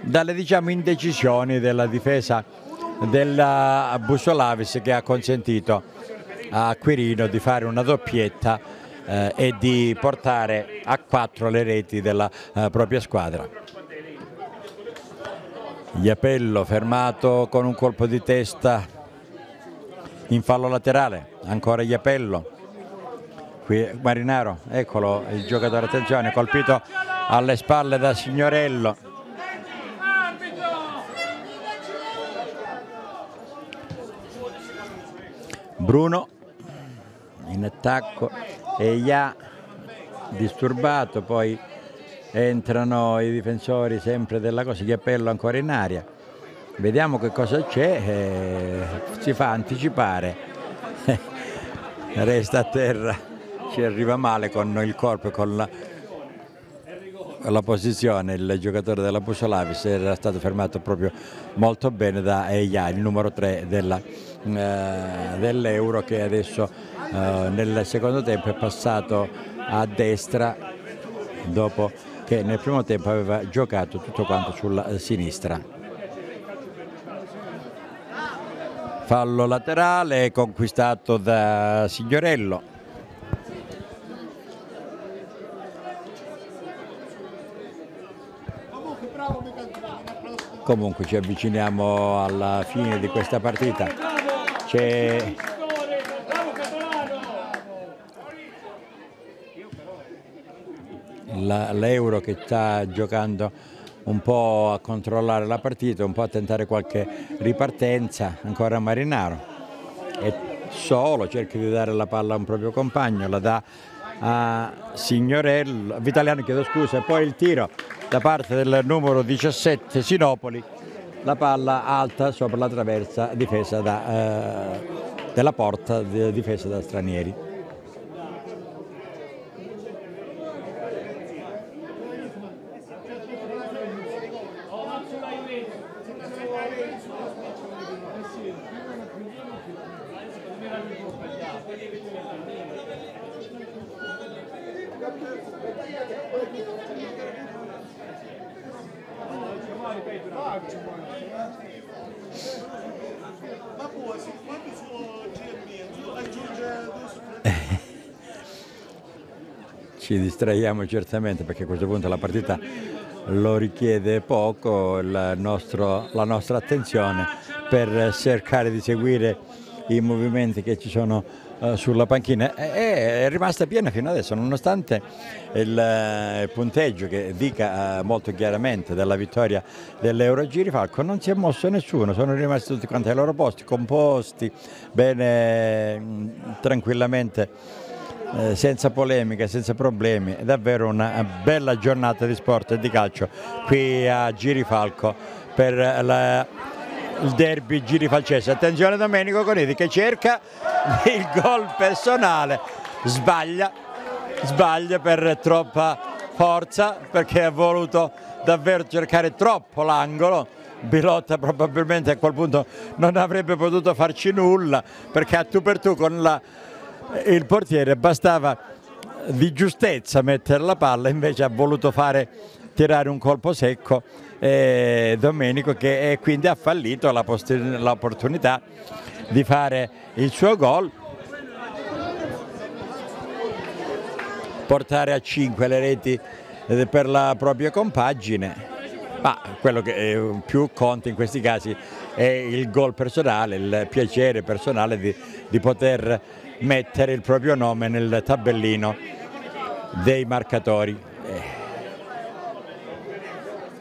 dalle diciamo, indecisioni della difesa della Busolavis che ha consentito a Quirino di fare una doppietta eh, e di portare a quattro le reti della eh, propria squadra. Iapello fermato con un colpo di testa in fallo laterale, ancora Iapello. Qui Marinaro, eccolo il giocatore, attenzione, colpito alle spalle da Signorello. Bruno in attacco e Ia disturbato, poi entrano i difensori sempre della cosa, Chiappello ancora in aria. Vediamo che cosa c'è, eh, si fa anticipare, resta a terra, ci arriva male con il corpo e con la, la posizione, il giocatore della Busolavis era stato fermato proprio molto bene da Eia, il numero 3 della, eh, dell'Euro che adesso eh, nel secondo tempo è passato a destra dopo che nel primo tempo aveva giocato tutto quanto sulla sinistra. Fallo laterale conquistato da Signorello. Comunque ci avviciniamo alla fine di questa partita. C'è l'Euro che sta giocando un po' a controllare la partita, un po' a tentare qualche ripartenza, ancora Marinaro. È solo, cerca di dare la palla a un proprio compagno, la dà a Signorello, Vitaliano chiedo scusa, e poi il tiro da parte del numero 17 Sinopoli, la palla alta sopra la traversa difesa da, eh, della porta difesa da stranieri. Ci distraiamo certamente perché a questo punto la partita lo richiede poco nostro, la nostra attenzione per cercare di seguire i movimenti che ci sono uh, sulla panchina. È, rimasta piena fino adesso nonostante il, il punteggio che dica uh, molto chiaramente della vittoria dell'Euro Girifalco non si è mosso nessuno sono rimasti tutti quanti ai loro posti composti bene mh, tranquillamente eh, senza polemiche, senza problemi, è davvero una bella giornata di sport e di calcio qui a Girifalco per la, il derby girifalcese. Attenzione Domenico Coniti che cerca il gol personale, sbaglia, sbaglia per troppa forza perché ha voluto davvero cercare troppo l'angolo. Bilotta probabilmente a quel punto non avrebbe potuto farci nulla perché a tu per tu con la il portiere bastava di giustezza mettere la palla, invece ha voluto fare tirare un colpo secco eh, Domenico che eh, quindi ha fallito l'opportunità di fare il suo gol. Portare a 5 le reti eh, per la propria compagine. Ma quello che più conta in questi casi è il gol personale, il piacere personale di, di poter mettere il proprio nome nel tabellino dei marcatori. Eh.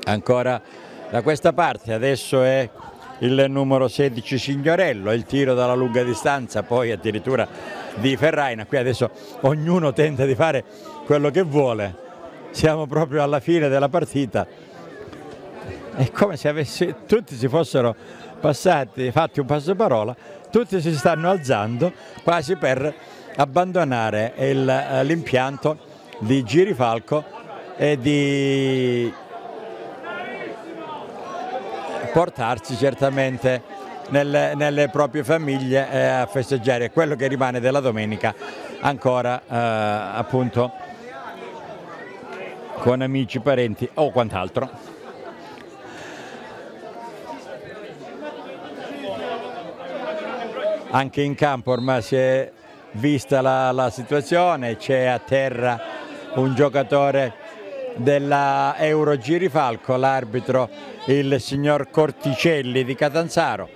Ancora da questa parte, adesso è il numero 16 Signorello, il tiro dalla lunga distanza, poi addirittura di Ferraina, qui adesso ognuno tenta di fare quello che vuole, siamo proprio alla fine della partita, è come se avessi, tutti si fossero passati, fatti un passo parola tutti si stanno alzando quasi per abbandonare eh, l'impianto di Girifalco e di portarsi certamente nelle, nelle proprie famiglie eh, a festeggiare quello che rimane della domenica ancora eh, appunto con amici, parenti o quant'altro. Anche in campo ormai si è vista la, la situazione, c'è a terra un giocatore della Euro Girifalco, l'arbitro il signor Corticelli di Catanzaro,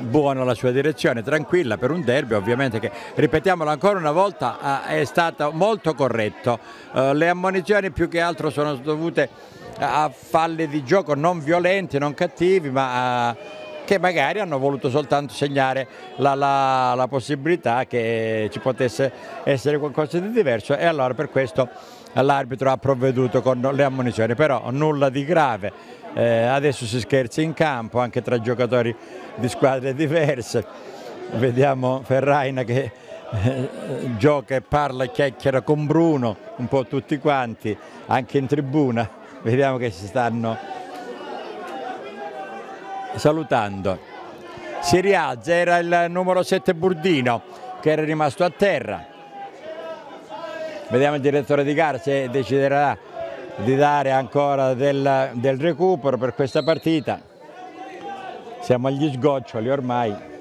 buona la sua direzione, tranquilla per un derby ovviamente che, ripetiamolo ancora una volta, è stato molto corretto, eh, le ammonizioni più che altro sono dovute a falli di gioco non violenti, non cattivi, ma a che magari hanno voluto soltanto segnare la, la, la, possibilità che ci potesse essere qualcosa di diverso e allora per questo l'arbitro ha provveduto con le ammonizioni, però nulla di grave, eh, adesso si scherza in campo anche tra giocatori di squadre diverse, vediamo Ferraina che eh, gioca e parla e chiacchiera con Bruno, un po' tutti quanti, anche in tribuna, vediamo che si stanno salutando. Si rialza, era il numero 7 Burdino che era rimasto a terra. Vediamo il direttore di gara se deciderà di dare ancora del, del recupero per questa partita. Siamo agli sgoccioli ormai.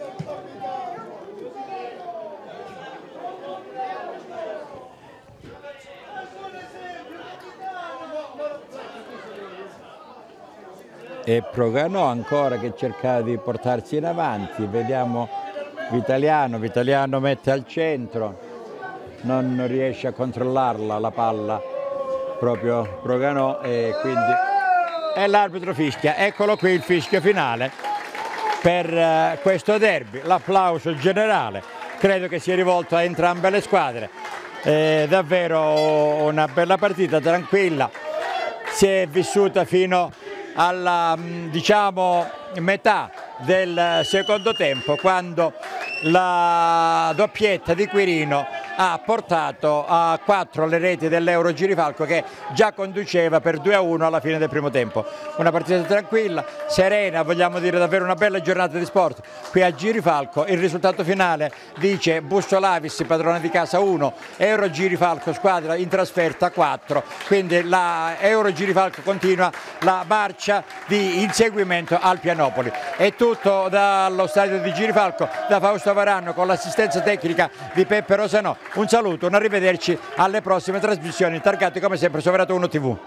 E Proganò ancora che cercava di portarsi in avanti, vediamo Vitaliano, Vitaliano mette al centro, non riesce a controllarla la palla. Proprio Proganò e quindi e l'arbitro fischia, eccolo qui il fischio finale per uh, questo derby, l'applauso generale. Credo che sia rivolto a entrambe le squadre, è davvero una bella partita tranquilla, si è vissuta fino alla mm, diciamo, metà del secondo tempo quando la doppietta di Quirino ha portato a 4 le reti dell'Euro Girifalco che già conduceva per 2 a 1 alla fine del primo tempo. Una partita tranquilla, serena, vogliamo dire davvero una bella giornata di sport. Qui a Girifalco il risultato finale dice Bussolavis, padrone di casa 1, Euro Girifalco squadra in trasferta 4. Quindi la Euro Girifalco continua la marcia di inseguimento al Pianopoli. È tutto dallo stadio di Girifalco, da Fausto Varanno con l'assistenza tecnica di Peppe Rosanò un saluto, un arrivederci alle prossime trasmissioni targate come sempre su Verata 1 TV.